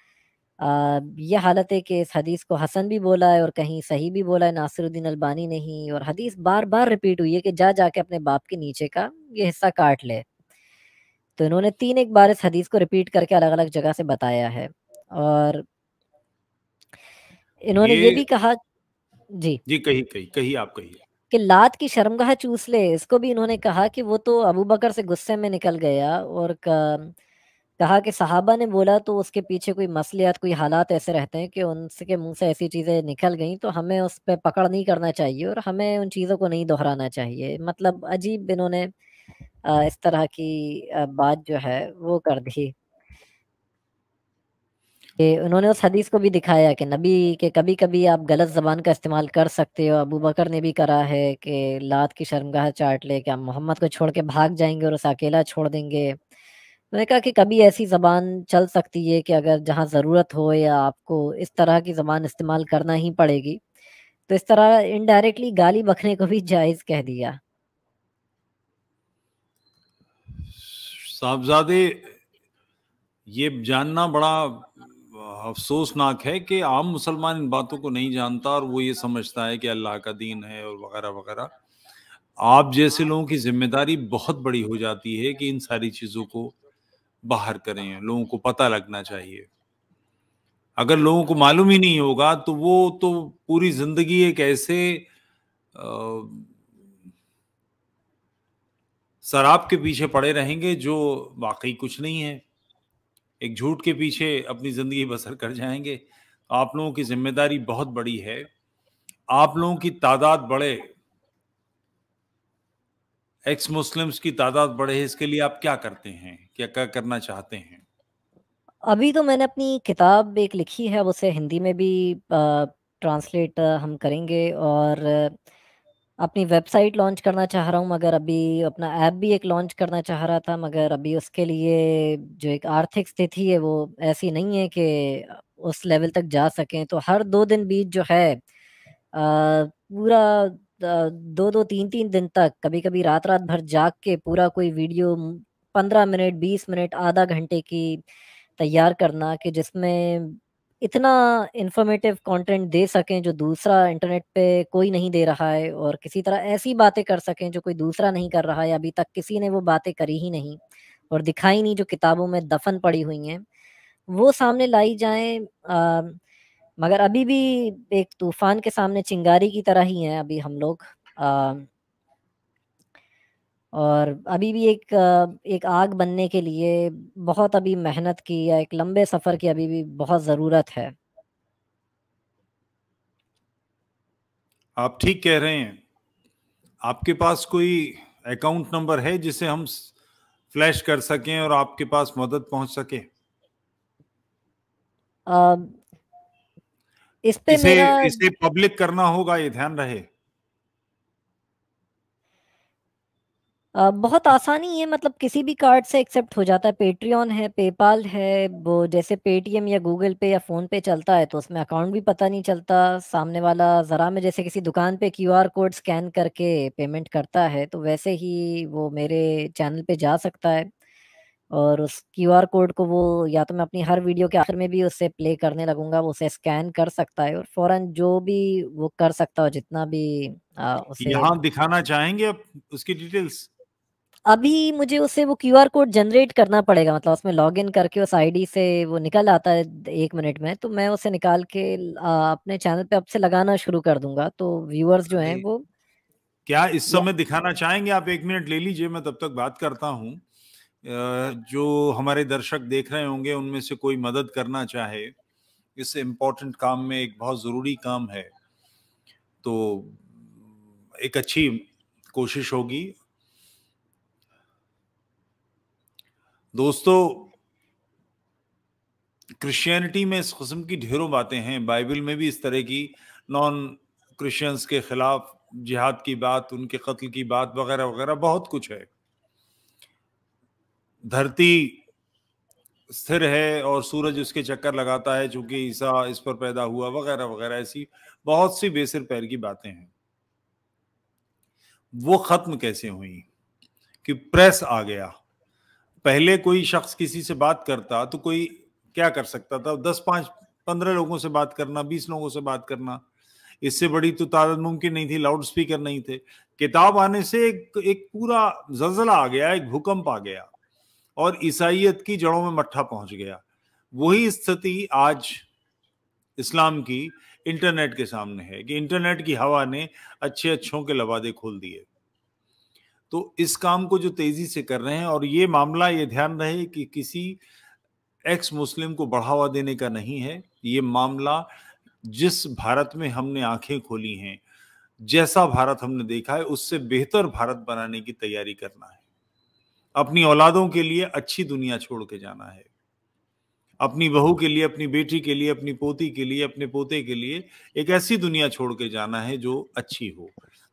आ, ये हालत है कि इस हदीस को हसन भी बोला है और कहीं सही भी बोला है नासिरुद्दीन अलबानी ने ही और हदीस बार बार रिपीट हुई है कि जा जाके अपने बाप के नीचे का ये हिस्सा काट ले। तो इन्होंने तीन एक बार इस हदीस को रिपीट करके अलग अलग जगह से बताया है। और इन्होंने ये, ये भी कहा जी। जी कही कही कही आप कही कि लात की शर्मगाह चूस ले, इसको भी इन्होंने कहा कि वो तो अबू बकर से गुस्से में निकल गया और कहा कि सहाबा ने बोला तो उसके पीछे कोई मसलियात कोई हालात ऐसे रहते हैं कि उनके मुँह से ऐसी चीज़ें निकल गई तो हमें उस पर पकड़ नहीं करना चाहिए और हमें उन चीज़ों को नहीं दोहराना चाहिए। मतलब अजीब इन्होंने इस तरह की बात जो है वो कर दी। कि उन्होंने उस हदीस को भी दिखाया कि नबी के कभी कभी आप गलत ज़बान का इस्तेमाल कर सकते हो, अबू बकर ने भी करा है कि लात की शर्मगाह चाट ले कि हम मोहम्मद को छोड़ के भाग जाएँगे और उसे अकेला छोड़ देंगे। मैंने कहा कि कभी ऐसी ज़बान चल सकती है कि अगर जहाँ ज़रूरत हो या आपको इस तरह की ज़बान इस्तेमाल करना ही पड़ेगी। तो इस तरह इनडायरेक्टली गाली बखने को भी जायज़ कह दिया। साहबजादे, ये जानना बड़ा अफसोसनाक है कि आम मुसलमान इन बातों को नहीं जानता और वो ये समझता है कि अल्लाह का दीन है और वगैरह वगैरह। आप जैसे लोगों की ज़िम्मेदारी बहुत बड़ी हो जाती है कि इन सारी चीज़ों को बाहर करें, लोगों को पता लगना चाहिए। अगर लोगों को मालूम ही नहीं होगा तो वो तो पूरी ज़िंदगी एक ऐसे शराब के पीछे पड़े रहेंगे जो वाकई कुछ नहीं है। एक झूठ के पीछे अपनी ज़िंदगी बसर कर जाएँगे। आप लोगों की ज़िम्मेदारी बहुत बड़ी है। आप लोगों की तादाद बढ़े। एक्स मुस्लिम्स की तादाद बढ़े, इसके लिए आप क्या करते हैं? क्या क्या करना चाहते हैं? अभी तो मैंने अपनी किताब एक लिखी है उसे हिंदी में भी ट्रांसलेट हम करेंगे और अपनी वेबसाइट लॉन्च करना चाह रहा हूँ, मगर अभी अपना ऐप भी एक लॉन्च करना चाह रहा था, मगर अभी उसके लिए जो एक आर्थिक स्थिति है वो ऐसी नहीं है कि उस लेवल तक जा सकें। तो हर दो दिन बीच जो है पूरा दो दो तीन तीन दिन तक कभी कभी रात रात भर जाग के पूरा कोई वीडियो पंद्रह मिनट, बीस मिनट, आधा घंटे की तैयार करना कि जिसमें इतना इंफॉर्मेटिव कंटेंट दे सकें जो दूसरा इंटरनेट पे कोई नहीं दे रहा है और किसी तरह ऐसी बातें कर सकें जो कोई दूसरा नहीं कर रहा है अभी तक किसी ने वो बातें करी ही नहीं और दिखाई नहीं जो किताबों में दफन पड़ी हुई हैं। वो सामने लाई जाए मगर अभी भी एक तूफ़ान के सामने चिंगारी की तरह ही है अभी हम लोग। आ, और अभी भी एक एक आग बनने के लिए बहुत अभी मेहनत की या एक लंबे सफ़र की अभी भी बहुत ज़रूरत है। आप ठीक कह रहे हैं। आपके पास कोई अकाउंट नंबर है जिसे हम फ्लैश कर सकें और आपके पास मदद पहुँच सके? आ, इस पे इसे, मेरा इसे पब्लिक करना होगा ये ध्यान रहे। बहुत आसानी है मतलब किसी भी कार्ड से एक्सेप्ट हो जाता है। पेट्रियन है पेपाल है वो जैसे पेटीएम या गूगल पे या फ़ोन पे चलता है तो उसमें अकाउंट भी पता नहीं चलता। सामने वाला ज़रा में जैसे किसी दुकान पे क्यूआर कोड स्कैन करके पेमेंट करता है तो वैसे ही वो मेरे चैनल पे जा सकता है। और उस क्यूआर कोड को वो या तो मैं अपनी हर वीडियो के आखिर में भी उससे प्ले करने लगूँगा वो उसे स्कैन कर सकता है। और फ़ौरन जो भी वो कर सकता हो जितना भी आ, उसे यहाँ दिखाना चाहेंगे उसकी डिटेल्स? अभी मुझे उसे वो क्यूआर कोड जनरेट करना पड़ेगा मतलब उसमें लॉगिन करके उस आईडी से वो निकल आता है एक मिनट में तो मैं उसे निकाल के आ, अपने चैनल पे अब से लगाना शुरू कर दूँगा। तो व्यूअर्स जो हैं वो क्या इस समय दिखाना चाहेंगे? आप एक मिनट ले लीजिए मैं तब तक बात करता हूँ। जो हमारे दर्शक देख रहे होंगे उनमें से कोई मदद करना चाहे इस इम्पोर्टेंट काम में एक बहुत ज़रूरी काम है तो एक अच्छी कोशिश होगी। दोस्तों क्रिश्चियनिटी में इस किस्म की ढेरों बातें हैं। बाइबल में भी इस तरह की नॉन क्रिश्चियंस के खिलाफ जिहाद की बात, उनके कत्ल की बात वगैरह वगैरह बहुत कुछ है। धरती स्थिर है और सूरज उसके चक्कर लगाता है, चूँकि ईसा इस पर पैदा हुआ, वगैरह वगैरह, ऐसी बहुत सी बेसिर पैर की बातें हैं। वो खत्म कैसे हुई? कि प्रेस आ गया। पहले कोई शख्स किसी से बात करता तो कोई क्या कर सकता था? दस, पाँच, पंद्रह लोगों से बात करना, बीस लोगों से बात करना, इससे बड़ी तो तादाद मुमकिन नहीं थी, लाउड स्पीकर नहीं थे। किताब आने से एक एक पूरा जलजला आ गया, एक भूकंप आ गया और ईसाइत की जड़ों में मट्ठा पहुँच गया। वही स्थिति आज इस्लाम की इंटरनेट के सामने है कि इंटरनेट की हवा ने अच्छे अच्छों के लवादे खोल दिए। तो इस काम को जो तेज़ी से कर रहे हैं और ये मामला, ये ध्यान रहे कि किसी एक्स मुस्लिम को बढ़ावा देने का नहीं है। ये मामला जिस भारत में हमने आँखें खोली हैं, जैसा भारत हमने देखा है, उससे बेहतर भारत बनाने की तैयारी करना है। अपनी औलादों के लिए अच्छी दुनिया छोड़ के जाना है। अपनी बहू के लिए, अपनी बेटी के लिए, अपनी पोती के लिए, अपने पोते के लिए एक ऐसी दुनिया छोड़ के जाना है जो अच्छी हो।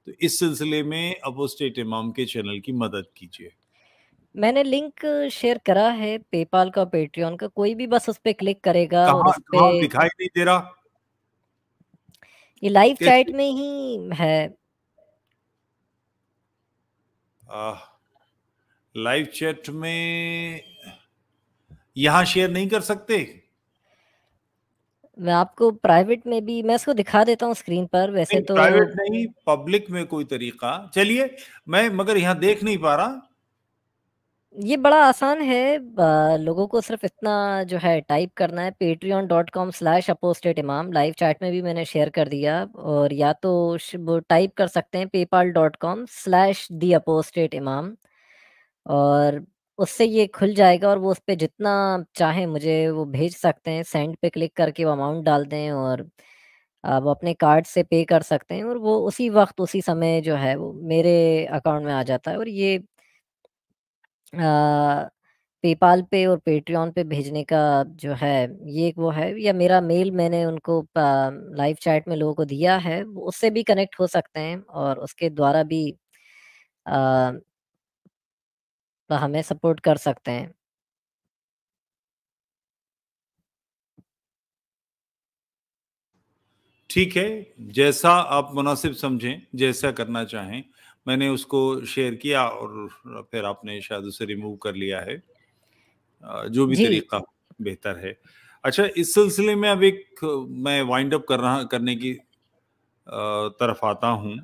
तो इस सिलसिले में अपोस्टेट इमाम के चैनल की मदद कीजिए। मैंने लिंक शेयर करा है पेपाल का पेट्रियन का कोई भी बस उस पर क्लिक करेगा और उस पे दिखाई नहीं दे रहा? ये लाइव चैट में ही है। लाइव चैट में यहाँ शेयर नहीं कर सकते? मैं आपको प्राइवेट में भी मैं इसको दिखा देता हूँ स्क्रीन पर वैसे तो प्राइवेट नहीं पब्लिक में कोई तरीका। चलिए मैं मगर यहाँ देख नहीं पा रहा। ये बड़ा आसान है लोगों को सिर्फ़ इतना जो है टाइप करना है Patreon dot com slash apostate इमाम लाइव चैट में भी मैंने शेयर कर दिया और या तो वो टाइप कर सकते हैं PayPal dot com slash the apostate imam और उससे ये खुल जाएगा और वो उस पर जितना चाहे मुझे वो भेज सकते हैं। सेंड पे क्लिक करके वो अमाउंट डाल दें और वो अपने कार्ड से पे कर सकते हैं और वो उसी वक्त, उसी समय जो है वो मेरे अकाउंट में आ जाता है और ये पेपाल पे और पेट्रियन पे भेजने का जो है ये वो है या मेरा मेल मैंने उनको लाइव चैट में लोगों को दिया है, उससे भी कनेक्ट हो सकते हैं और उसके द्वारा भी आ, हमें सपोर्ट कर सकते हैं। ठीक है जैसा आप मुनासिब समझें जैसा करना चाहें मैंने उसको शेयर किया और फिर आपने शायद उसे रिमूव कर लिया है। जो भी तरीका बेहतर है। अच्छा इस सिलसिले में अब एक मैं वाइंड अप कर रहा करने की तरफ़ आता हूँ।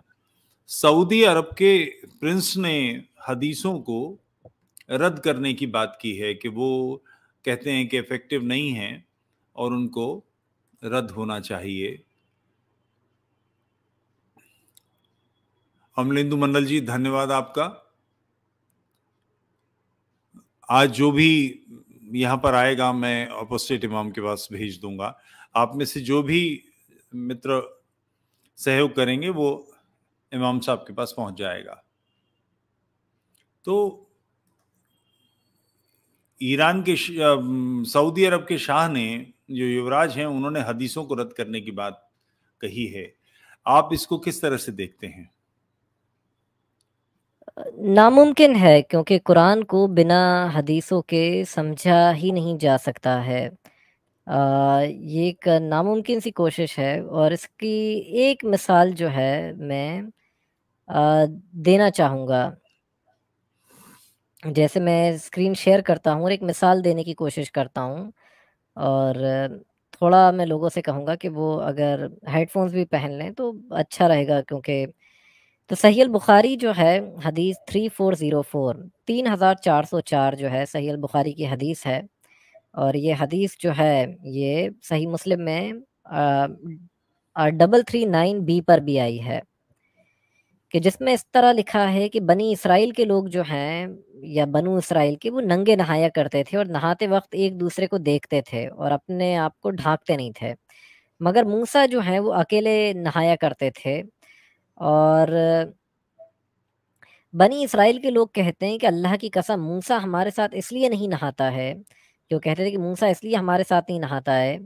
सऊदी अरब के प्रिंस ने हदीसों को रद्द करने की बात की है कि वो कहते हैं कि इफ़ेक्टिव नहीं है और उनको रद्द होना चाहिए। अमलेंदु मंडल जी, धन्यवाद आपका। आज जो भी यहाँ पर आएगा, मैं अपोस्टेट इमाम के पास भेज दूँगा। आप में से जो भी मित्र सहयोग करेंगे, वो इमाम साहब के पास पहुँच जाएगा। तो ईरान के सऊदी अरब के शाह ने जो युवराज हैं उन्होंने हदीसों को रद्द करने की बात कही है। आप इसको किस तरह से देखते हैं? नामुमकिन है क्योंकि कुरान को बिना हदीसों के समझा ही नहीं जा सकता है। आ, ये एक नामुमकिन सी कोशिश है और इसकी एक मिसाल जो है मैं आ, देना चाहूँगा। जैसे मैं स्क्रीन शेयर करता हूँ और एक मिसाल देने की कोशिश करता हूँ और थोड़ा मैं लोगों से कहूँगा कि वो अगर हेडफोन्स भी पहन लें तो अच्छा रहेगा क्योंकि तो सही बुखारी जो है हदीस थ्री फोर ज़ीरो फोर, तीन हज़ार चार सौ चार जो है सही बुखारी की हदीस है। और ये हदीस जो है, ये सही मुस्लिम में डबल थ्री नाइन बी पर भी आई है। कि जिसमें इस तरह लिखा है कि बनी इसराइल के लोग जो हैं या बनु इसराइल के, वो नंगे नहाया करते थे और नहाते वक्त एक दूसरे को देखते थे और अपने आप को ढांकते नहीं थे। मगर मूसा जो है, वो अकेले नहाया करते थे और बनी इसराइल के लोग कहते हैं कि अल्लाह की कसम, मूसा हमारे साथ इसलिए नहीं नहाता है, क्यों कहते थे कि मूसा इसलिए हमारे साथ नहीं नहाता है,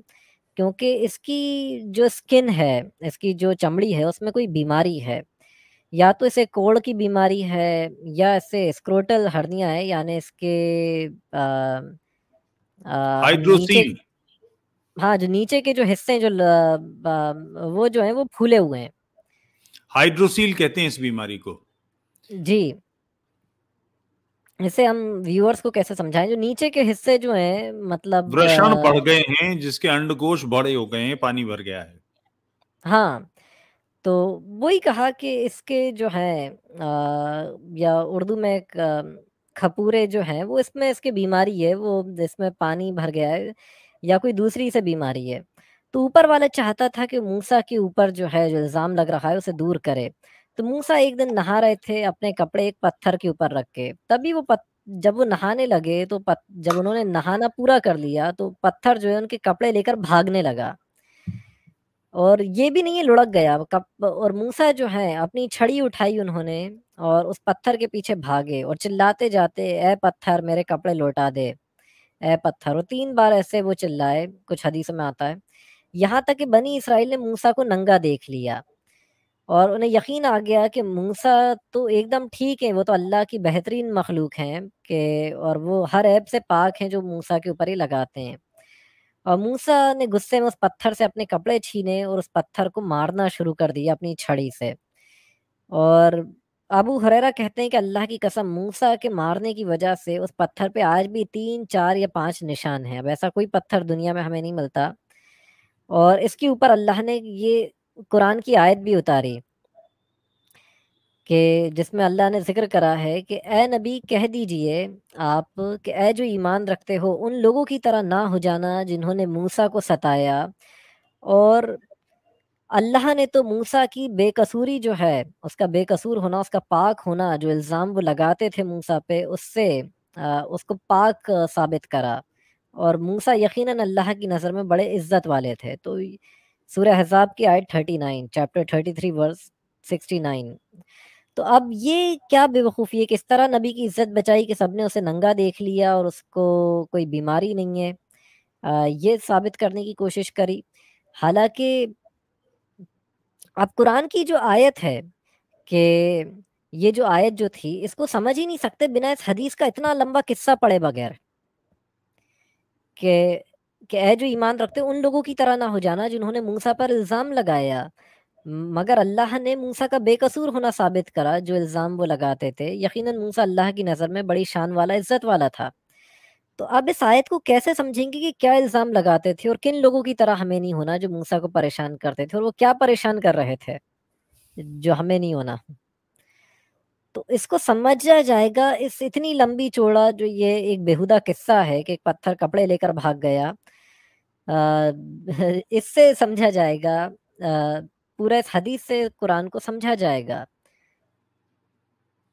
क्योंकि इसकी जो स्किन है, इसकी जो चमड़ी है, उसमें कोई बीमारी है। या तो इसे कोड़ की बीमारी है या इसे स्क्रोटल हर्निया है यानी इसके आ, हाँ जो नीचे के जो हिस्से जो ल, आ, वो जो है वो फूले हुए हैं। हाइड्रोसील कहते हैं इस बीमारी को। जी। इसे हम व्यूअर्स को कैसे समझाएँ? जो नीचे के हिस्से जो हैं मतलब वृषण बढ़ गए हैं जिसके अंडकोश बड़े हो गए हैं पानी भर गया है। हाँ। तो वही कहा कि इसके जो है या उर्दू में खपूरे जो हैं वो इसमें इसकी बीमारी है वो इसमें पानी भर गया है या कोई दूसरी से बीमारी है। तो ऊपर वाला चाहता था कि मूसा के ऊपर जो है जो इल्ज़ाम लग रहा है उसे दूर करे। तो मूसा एक दिन नहा रहे थे अपने कपड़े एक पत्थर के ऊपर रख के। तभी वो पत, जब वो नहाने लगे तो पत, जब उन्होंने नहाना पूरा कर लिया तो पत्थर जो है उनके कपड़े लेकर भागने लगा। और ये भी नहीं है लुढ़क गया। कप और मूसा जो है, अपनी छड़ी उठाई उन्होंने और उस पत्थर के पीछे भागे और चिल्लाते जाते, ए पत्थर, मेरे कपड़े लौटा दे। ए पत्थर। और तीन बार ऐसे वो चिल्लाए, कुछ हदीस में आता है। यहाँ तक कि बनी इसराइल ने मूसा को नंगा देख लिया और उन्हें यकीन आ गया कि मूसा तो एकदम ठीक है, वो तो अल्लाह की बेहतरीन मखलूक हैं कि और वो हर ऐप से पाक हैं जो मूसा के ऊपर ही लगाते हैं। और मूसा ने गुस्से में उस पत्थर से अपने कपड़े छीने और उस पत्थर को मारना शुरू कर दिया अपनी छड़ी से। और अबू हुरैरा कहते हैं कि अल्लाह की कसम मूसा के मारने की वजह से उस पत्थर पे आज भी तीन, चार या पाँच निशान हैं। अब ऐसा कोई पत्थर दुनिया में हमें नहीं मिलता। और इसके ऊपर अल्लाह ने ये कुरान की आयत भी उतारी। कि जिसमें अल्लाह ने ज़िक्र करा है कि ए नबी कह दीजिए आप कि ए जो ईमान रखते हो उन लोगों की तरह ना हो जाना जिन्होंने मूसा को सताया। और अल्लाह ने तो मूसा की बेकसूरी जो है उसका बेकसूर होना उसका पाक होना जो इल्ज़ाम वो लगाते थे मूसा पे उससे आ, उसको पाक साबित करा। और मूसा यकीनन अल्लाह की नज़र में बड़े इज़्ज़त वाले थे। तो सूर्य हजाब की आयत thirty nine chapter thirty three verse sixty nine. तो अब ये क्या बेवकूफ़ी है? किस तरह नबी की इज़्ज़त बचाई कि सबने उसे नंगा देख लिया और उसको कोई बीमारी नहीं है? आ, ये साबित करने की कोशिश करी। हालाँकि अब कुरान की जो आयत है कि ये जो आयत जो थी इसको समझ ही नहीं सकते बिना इस हदीस का इतना लंबा किस्सा पढ़े बगैर कि कि जो ईमान रखते उन लोगों की तरह ना हो जाना जिन्होंने मूसा पर इल्ज़ाम लगाया। मगर अल्लाह ने मूसा का बेकसूर होना साबित करा, जो इल्ज़ाम वो लगाते थे। यकीनन मूसा अल्लाह की नज़र में बड़ी शान वाला, इज़्ज़त वाला था। तो अब इस आयत को कैसे समझेंगे कि क्या इल्ज़ाम लगाते थे और किन लोगों की तरह हमें नहीं होना जो मूसा को परेशान करते थे और वो क्या परेशान कर रहे थे, जो हमें नहीं होना? तो इसको समझा जाएगा, इस इतनी लंबी चौड़ा जो ये एक बेहुदा किस्सा है कि एक पत्थर कपड़े लेकर भाग गया इससे समझा जाएगा पूरा इस हदीस से कुरान को समझा जाएगा।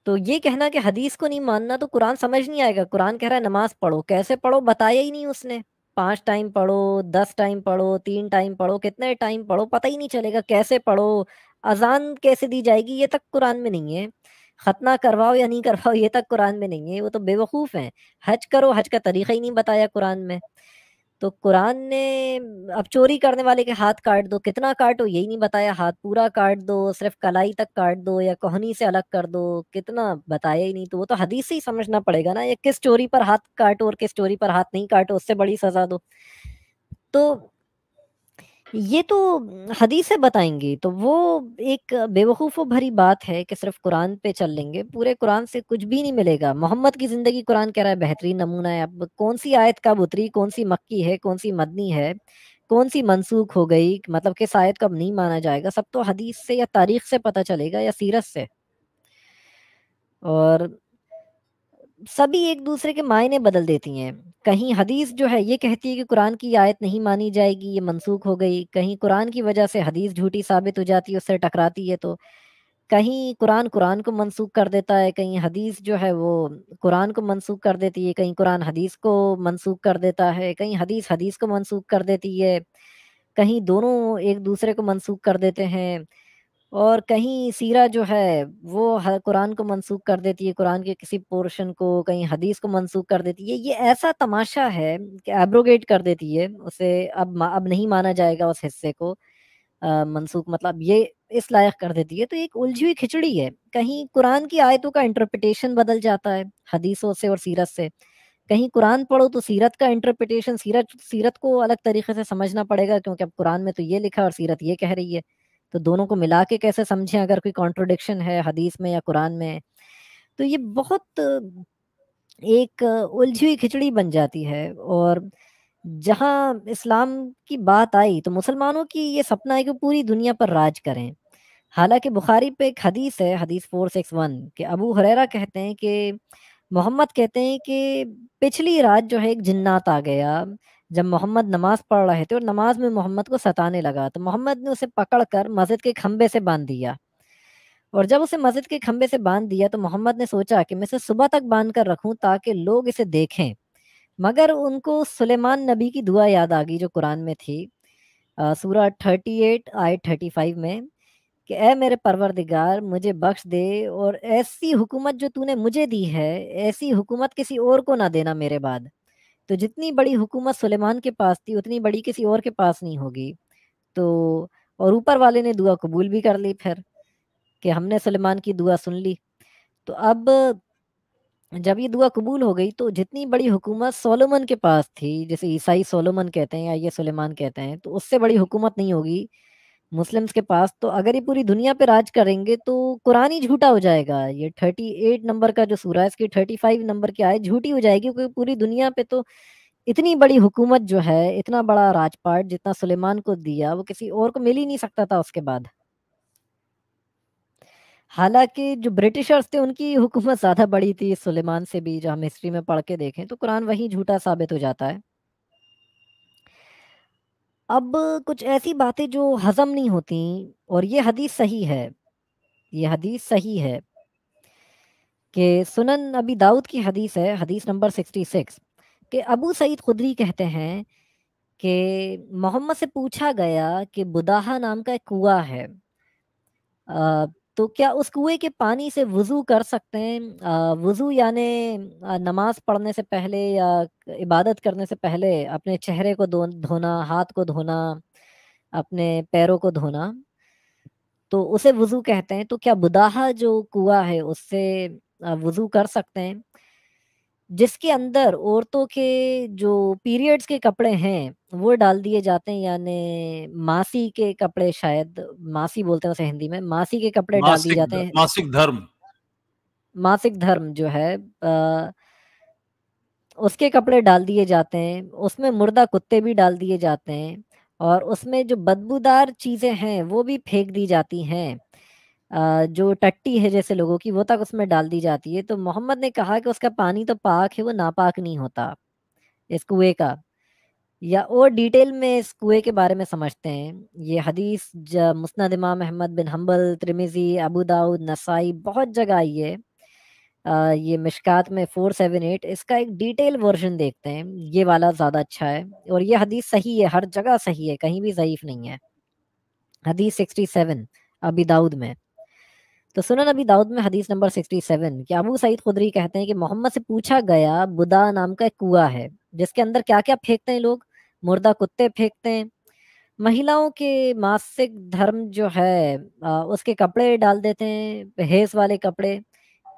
तो ये कहना कि हदीस को नहीं मानना तो कुरान समझ नहीं आएगा। कुरान कह रहा है, नमाज़ पढ़ो। कैसे पढ़ो? बताया ही नहीं उसने। पाँच टाइम पढ़ो, दस टाइम पढ़ो, तीन टाइम पढ़ो, कितने टाइम पढ़ो, पता ही नहीं चलेगा कैसे पढ़ो। अजान कैसे दी जाएगी, ये तक कुरान में नहीं है। खतना करवाओ या नहीं करवाओ, ये तक कुरान में नहीं है। वो तो बेवकूफ़ है। हज करो, हज का तरीका ही नहीं बताया कुरान में। तो कुरान ने अब चोरी करने वाले के हाथ काट दो, कितना काटो यही नहीं बताया, हाथ पूरा काट दो, सिर्फ़ कलाई तक काट दो या कोहनी से अलग कर दो, कितना बताया ही नहीं तो वो तो हदीस ही समझना पड़ेगा ना, ये किस चोरी पर हाथ काटो और किस चोरी पर हाथ नहीं काटो, उससे बड़ी सजा दो। तो ये तो हदीस बताएँगी तो वो एक बेवकूफ़ों भरी बात है कि सिर्फ़ कुरान पे चल लेंगे। पूरे कुरान से कुछ भी नहीं मिलेगा। मोहम्मद की ज़िंदगी कुरान कह रहा है, बेहतरीन नमूना है। अब कौन सी आयत कब उतरी, कौन सी मक्की है, कौन सी मदनी है, कौन सी मनसूख हो गई मतलब किस आयत कब नहीं माना जाएगा? सब तो हदीस से या तारीख से पता चलेगा या सीरत से। और सभी एक दूसरे के मायने बदल देती हैं। कहीं हदीस जो है, ये कहती है कि कुरान की आयत नहीं मानी जाएगी, ये मनसूख हो गई। कहीं कुरान की वजह से हदीस झूठी साबित हो जाती है, उससे टकराती है तो कहीं कुरान कुरान को मनसूख कर देता है, कहीं हदीस जो है वो कुरान को मनसूख कर देती है, कहीं कुरान हदीस को मनसूख कर देता है, कहीं हदीस हदीस को मनसूख कर देती है, कहीं दोनों एक दूसरे को मनसूख कर देते हैं। और कहीं सीरा जो है, वो कुरान को मनसूख कर देती है, कुरान के किसी पोर्शन को, कहीं हदीस को मनसूख कर देती है। ये ऐसा तमाशा है कि एब्रोगेट कर देती है, उसे अब अब नहीं माना जाएगा उस हिस्से को मनसूख मतलब ये इस लायक कर देती है। तो एक उलझी हुई खिचड़ी है। कहीं कुरान की आयतों का इंटरप्रिटेशन बदल जाता है, हदीसों से और सीरत से। कहीं कुरान पढ़ो तो सीरत का इंटरप्रिटेशन सीरत सीरत को अलग तरीके से समझना पड़ेगा, क्योंकि अब कुरान में तो ये लिखा और सीरत ये कह रही है। तो दोनों को मिला के कैसे समझें अगर कोई कॉन्ट्रोडिक्शन है हदीस में या कुरान में? तो ये बहुत, एक उलझी हुई खिचड़ी बन जाती है और जहाँ इस्लाम की बात आई तो मुसलमानों की ये सपना है कि पूरी दुनिया पर राज करें। हालाँकि बुखारी पे एक हदीस है, हदीस फोर सिक्स वन, कि अबू हरेरा कहते हैं कि, मोहम्मद कहते हैं कि पिछली रात जो है एक जिन्नात आ गया जब मोहम्मद नमाज़ पढ़ रहे थे और नमाज़ में मोहम्मद को सताने लगा तो मोहम्मद ने उसे पकड़कर मस्जिद के खंबे से बाँध दिया। और जब उसे मस्जिद के खंबे से बाँध दिया तो मोहम्मद ने सोचा कि मैं इसे सुबह तक बाँध कर रखूँ ताकि लोग इसे देखें। मगर उनको सुलेमान नबी की दुआ याद आ गई जो कुरान में थी सूरा थर्टी एट आई थर्टी फाइव में कि, ए मेरे परवरदिगार, मुझे बख्श दे और ऐसी हुकूमत जो तूने मुझे दी है, ऐसी हुकूमत किसी और को ना देना मेरे बाद। तो जितनी बड़ी हुकूमत सुलेमान के पास थी, उतनी बड़ी किसी और के पास नहीं होगी। तो और ऊपर वाले ने दुआ कबूल भी कर ली फिर, कि हमने सुलेमान की दुआ सुन ली। तो अब, जब ये दुआ कबूल हो गई तो जितनी बड़ी हुकूमत सोलोमन के पास थी, जैसे ईसाई सोलोमन कहते हैं या ये सुलेमान कहते हैं तो उससे बड़ी हुकूमत नहीं होगी। मुस्लिम्स के पास तो अगर ये पूरी दुनिया पे राज करेंगे तो कुरान ही झूठा हो जाएगा। ये थर्टी एट नंबर का जो सूरा है, इसकी थर्टी फाइव नंबर की आय झूठी हो जाएगी, क्योंकि पूरी दुनिया पे तो इतनी बड़ी हुकूमत जो है, इतना बड़ा राजपाट जितना सुलेमान को दिया, वो किसी और को मिल ही नहीं सकता था उसके बाद। हालाँकि जो ब्रिटिशर्स थे, उनकी हुकूमत ज़्यादा बड़ी थी, सुलेमान से भी जो हम हिस्ट्री में पढ़ के देखें तो कुरान वही झूठा साबित हो जाता है। अब कुछ ऐसी बातें जो हज़म नहीं होती और ये हदीस सही है, ये हदीस सही है कि सुनन अबी दाऊद की हदीस है, हदीस नंबर सिक्सटी सिक्स, कि अबू सईद खुदरी कहते हैं कि मोहम्मद से पूछा गया कि बुदाहा नाम का एक कुआ है। तो क्या उस कुएँ के पानी से वज़ू कर सकते हैं? वज़ू यानि नमाज़ पढ़ने से पहले या इबादत करने से पहले अपने चेहरे को धोना, हाथ को धोना, अपने पैरों को धोना तो उसे वज़ू कहते हैं। तो क्या बुदाहा जो कुआ है उससे वज़ू कर सकते हैं? जिसके अंदर औरतों के जो पीरियड्स के कपड़े हैं वो डाल दिए जाते हैं यानी मासी के कपड़े शायद मासी बोलते हैं उसे हिंदी में मासी के कपड़े डाल दिए जाते हैं। मासिक धर्म। मासिक धर्म जो है आ, उसके कपड़े डाल दिए जाते हैं उसमें मुर्दा कुत्ते भी डाल दिए जाते हैं और उसमें जो बदबूदार चीज़ें हैं वो भी फेंक दी जाती हैं। जो टट्टी है जैसे लोगों की, वो तक उसमें डाल दी जाती है। तो मोहम्मद ने कहा कि उसका पानी तो पाक है, वो नापाक नहीं होता इस कुएँ का। या और डिटेल में इस कुएँ के बारे में समझते हैं। ये हदीस Musnad Imam Ahmad bin Hanbal, Tirmidhi, Abu Dawud, Nasai, बहुत जगह आई है। ये मिशकात में फोर सेवन एट, इसका एक डिटेल वर्जन देखते हैं। ये वाला ज़्यादा अच्छा है। और ये हदीस सही है, हर जगह सही है, कहीं भी ज़यीफ़ नहीं है। हदीस सिक्सटी सेवन, अबी दाऊद में। तो सुनन अभी दाऊद में हदीस नंबर 67 कि अबू सईद खुदरी कहते हैं कि मोहम्मद से पूछा गया, बुदा नाम का एक कुआ है, जिसके अंदर क्या क्या फेंकते हैं लोग? मुर्दा कुत्ते फेंकते हैं। महिलाओं के मासिक धर्म जो है उसके कपड़े डाल देते हैं हेस वाले कपड़े,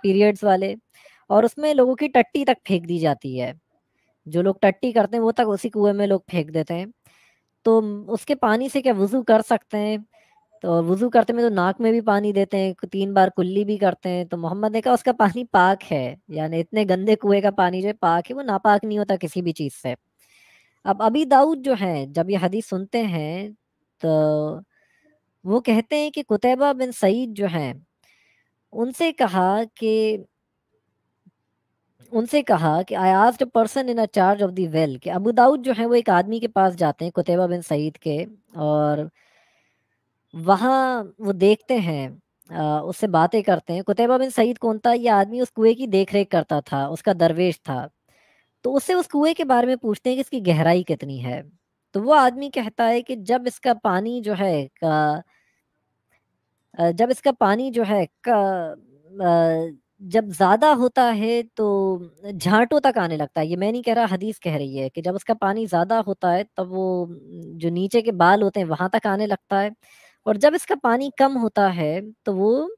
पीरियड्स वाले, और उसमें लोगों की टट्टी तक फेंक दी जाती है। जो लोग टट्टी करते हैं, वो तक उसी कुएँ में लोग फेंक देते हैं। तो उसके पानी से क्या वज़ू कर सकते हैं? तो वज़ू करते में तो नाक में भी पानी देते हैं तीन बार कुल्ली भी करते हैं। तो मोहम्मद ने कहा, उसका पानी पाक है। यानी इतने गंदे कुएँ का पानी जो है, पाक है, वो नापाक नहीं होता किसी भी चीज़ से। अब अभी दाऊद जो है, जब ये हदीस सुनते हैं तो वो कहते हैं कि कुतैबा बिन सईद जो है, उनसे कहा कि, उनसे कहा कि I asked person in a charge of the well कि अबू दाऊद जो है, वो एक आदमी के पास जाते हैं, कुतैबा बिन सईद के, और वहाँ वो देखते हैं उससे बातें करते हैं, कुतैबा बिन सईद कौन था? ये आदमी उस कुएँ की देख रेख करता था, उसका दरवेश था। तो उससे उस कुएँ के बारे में पूछते हैं कि इसकी गहराई कितनी है। तो वो आदमी कहता है कि जब इसका पानी जो है का जब इसका पानी जो है का जब ज़्यादा होता है तो झांटों तक आने लगता है। ये मैं नहीं कह रहा, हदीस कह रही है कि जब उसका पानी ज़्यादा होता है तब वो, जो नीचे के बाल होते हैं वहाँ तक आने लगता है। और जब इसका पानी कम होता है तो वो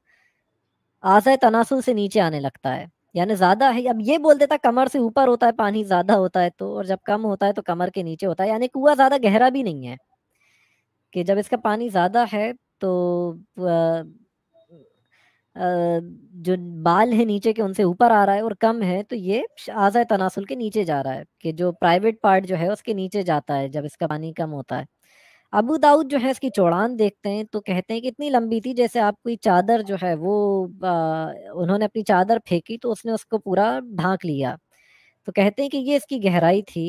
आज़ाए तनासुल से नीचे आने लगता है। यानी ज़्यादा है अब ये बोल देता कमर से ऊपर होता है पानी ज़्यादा होता है तो और जब कम होता है तो कमर के नीचे होता है। यानी कुआ ज़्यादा गहरा भी नहीं है कि जब इसका पानी ज़्यादा है तो आ, जो बाल है नीचे के उनसे ऊपर आ रहा है और कम है तो ये आज़ा तनासुल के नीचे जा रहा है कि जो प्राइवेट पार्ट जो है उसके नीचे जाता है जब इसका पानी कम होता है। अबू दाऊद जो है इसकी चौड़ान देखते हैं तो कहते हैं कि इतनी लंबी थी जैसे आप कोई चादर जो है वो आ, उन्होंने अपनी चादर फेंकी तो उसने उसको पूरा ढांक लिया। तो कहते हैं कि ये इसकी गहराई थी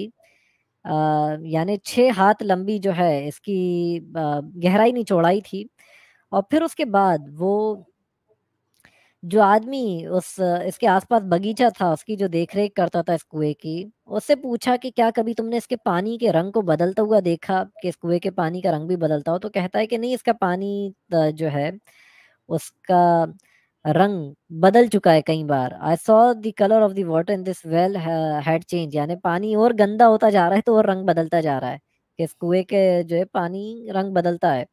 यानी छः हाथ लंबी जो है इसकी गहराई नहीं चौड़ाई थी। और फिर उसके बाद वो जो आदमी उस, इसके आसपास बगीचा था, उसकी जो देखरेख करता था इस कुएँ की, उससे पूछा कि क्या कभी तुमने इसके पानी के रंग को बदलता हुआ देखा कि इस कुएँ के पानी का रंग भी बदलता हो? तो कहता है कि नहीं, इसका पानी जो है, उसका रंग बदल चुका है कई बार। I saw the colour of the water in this well had change यानी पानी और गंदा होता जा रहा है तो और रंग बदलता जा रहा है कि इस कुएँ के जो है, पानी रंग बदलता है।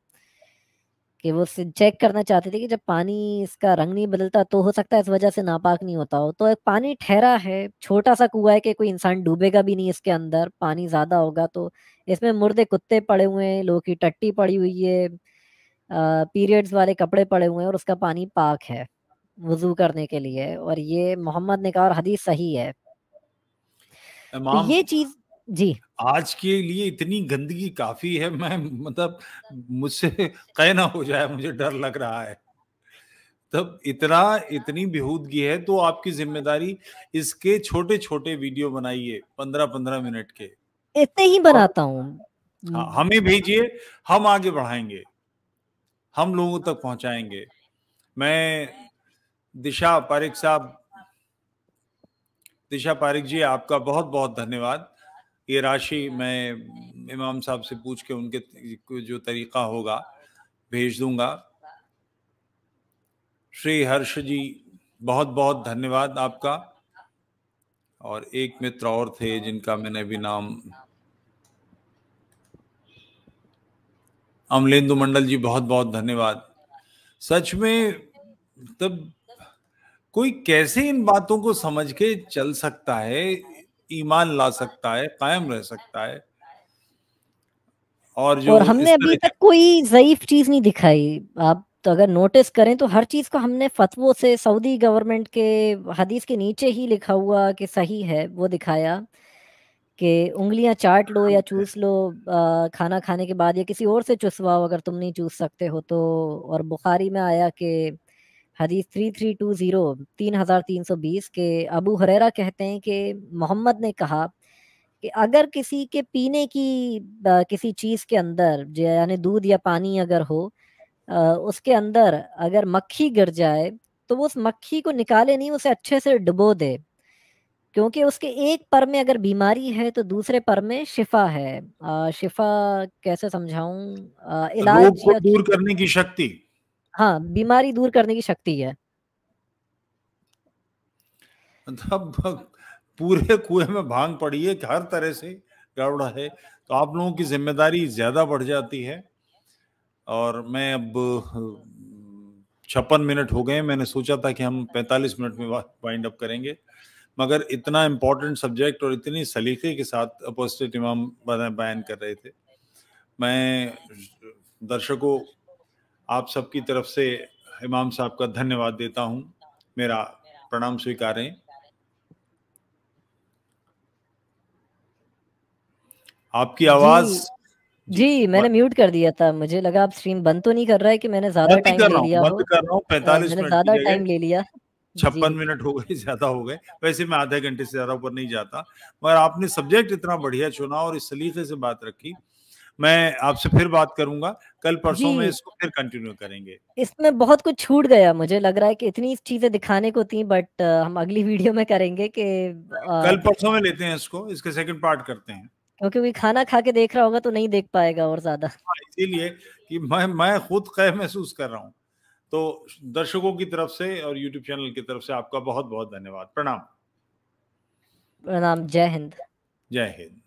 कि वो चेक करना चाहते थे कि जब पानी इसका रंग नहीं बदलता तो हो सकता है इस वजह से नापाक नहीं होता हो। तो एक पानी ठहरा है छोटा सा कुआ है कि कोई इंसान डूबेगा भी नहीं इसके अंदर पानी ज़्यादा होगा तो इसमें मुर्दे कुत्ते पड़े हुए हैं लोगों की टट्टी पड़ी हुई है पीरियड्स वाले कपड़े पड़े हुए हैं और उसका पानी पाक है वज़ू करने के लिए और ये मोहम्मद ने कहा और हदीस सही है। तो ये चीज़ जी। आज के लिए इतनी गंदगी काफ़ी है मैं मतलब मुझसे कह ना हो जाए मुझे डर लग रहा है। तब इतना इतनी बेहूदगी है तो आपकी ज़िम्मेदारी इसके छोटे छोटे वीडियो बनाइए पंद्रह पंद्रह मिनट के। इतने ही बनाता हूँ। हाँ, हमें भेजिए हम आगे बढ़ाएँगे हम लोगों तक पहुंचाएँगे। मैं दिशा पारिक साहब दिशा पारिक जी आपका बहुत बहुत धन्यवाद। ये राशि मैं इमाम साहब से पूछ के उनके जो तरीका होगा भेज दूँगा। श्री हर्ष जी बहुत बहुत धन्यवाद आपका। और एक मित्र और थे जिनका मैंने भी नाम अमलेंदु मंडल जी बहुत बहुत धन्यवाद। सच में तब कोई कैसे इन बातों को समझ के चल सकता है? ईमान ला सकता है कायम रह सकता है। और जो और हमने अभी तक कोई जयीफ चीज़ नहीं दिखाई। आप तो अगर नोटिस करें तो हर चीज़ को हमने फतवों से सऊदी गवर्नमेंट के हदीस के नीचे ही लिखा हुआ कि सही है वो दिखाया कि उंगलियाँ चाट लो या चूस लो आ, खाना खाने के बाद या किसी और से चुसवाओ अगर तुम नहीं चूस सकते हो तो। और बुखारी में आया कि हदीस थ्री थ्री टू ज़ीरो तीन हज़ार तीन सौ बीस के अबू हरेरा कहते हैं कि मोहम्मद ने कहा कि अगर किसी के पीने की किसी चीज़ के अंदर यानी दूध या पानी अगर हो उसके अंदर अगर मक्खी गिर जाए तो वो उस मक्खी को निकाले नहीं उसे अच्छे से डुबो दे। क्योंकि उसके एक पर में अगर बीमारी है तो दूसरे पर में शिफा है। आ, शिफा कैसे समझाऊं? इलाज दूर करने की शक्ति। हाँ बीमारी दूर करने की शक्ति है। मतलब पूरे कुएँ में भाँग पड़ी है हर तरह से गड़बड़ा है। तो आप लोगों की ज़िम्मेदारी ज़्यादा बढ़ जाती है। और मैं अब, छप्पन मिनट हो गए मैंने सोचा था कि हम 45 मिनट में वाइंड अप करेंगे। मगर इतना इम्पोर्टेंट सब्जेक्ट और इतनी सलीके के साथ अपोजिट इमाम बयान कर रहे थे। मैं दर्शकों आप सबकी तरफ़ से इमाम साहब का धन्यवाद देता हूँ। मेरा प्रणाम स्वीकारें। आपकी आवाज़ जी, जी मैंने म्यूट कर दिया था। मुझे लगा आप स्ट्रीम बंद तो नहीं कर रहा है कि मैंने ज़्यादा टाइम ले लिया बंद कर रहा हूँ पैंतालीस मिनट ज़्यादा टाइम ले लिया। छप्पन मिनट हो गए ज़्यादा हो गए। वैसे मैं आधे घंटे से ज़्यादा ऊपर नहीं जाता मगर आपने सब्जेक्ट इतना बढ़िया चुना और इस सलीके से बात रखी। मैं आपसे फिर बात करूँगा। कल परसों में इसको फिर कंटिन्यू करेंगे। इसमें बहुत कुछ छूट गया मुझे लग रहा है कि इतनी चीज़ें दिखाने को थी बट हम अगली वीडियो में करेंगे कि कल परसों में लेते हैं इसको इसके सेकंड पार्ट करते हैं। क्योंकि कोई खाना खा के देख रहा होगा तो नहीं देख पाएगा और ज़्यादा। हाँ, इसीलिए कि मैं मैं खुद कै महसूस कर रहा हूँ। तो दर्शकों की तरफ़ से और यूट्यूब चैनल की तरफ़ से आपका बहुत बहुत धन्यवाद। प्रणाम। प्रणाम जय हिंद। जय हिंद।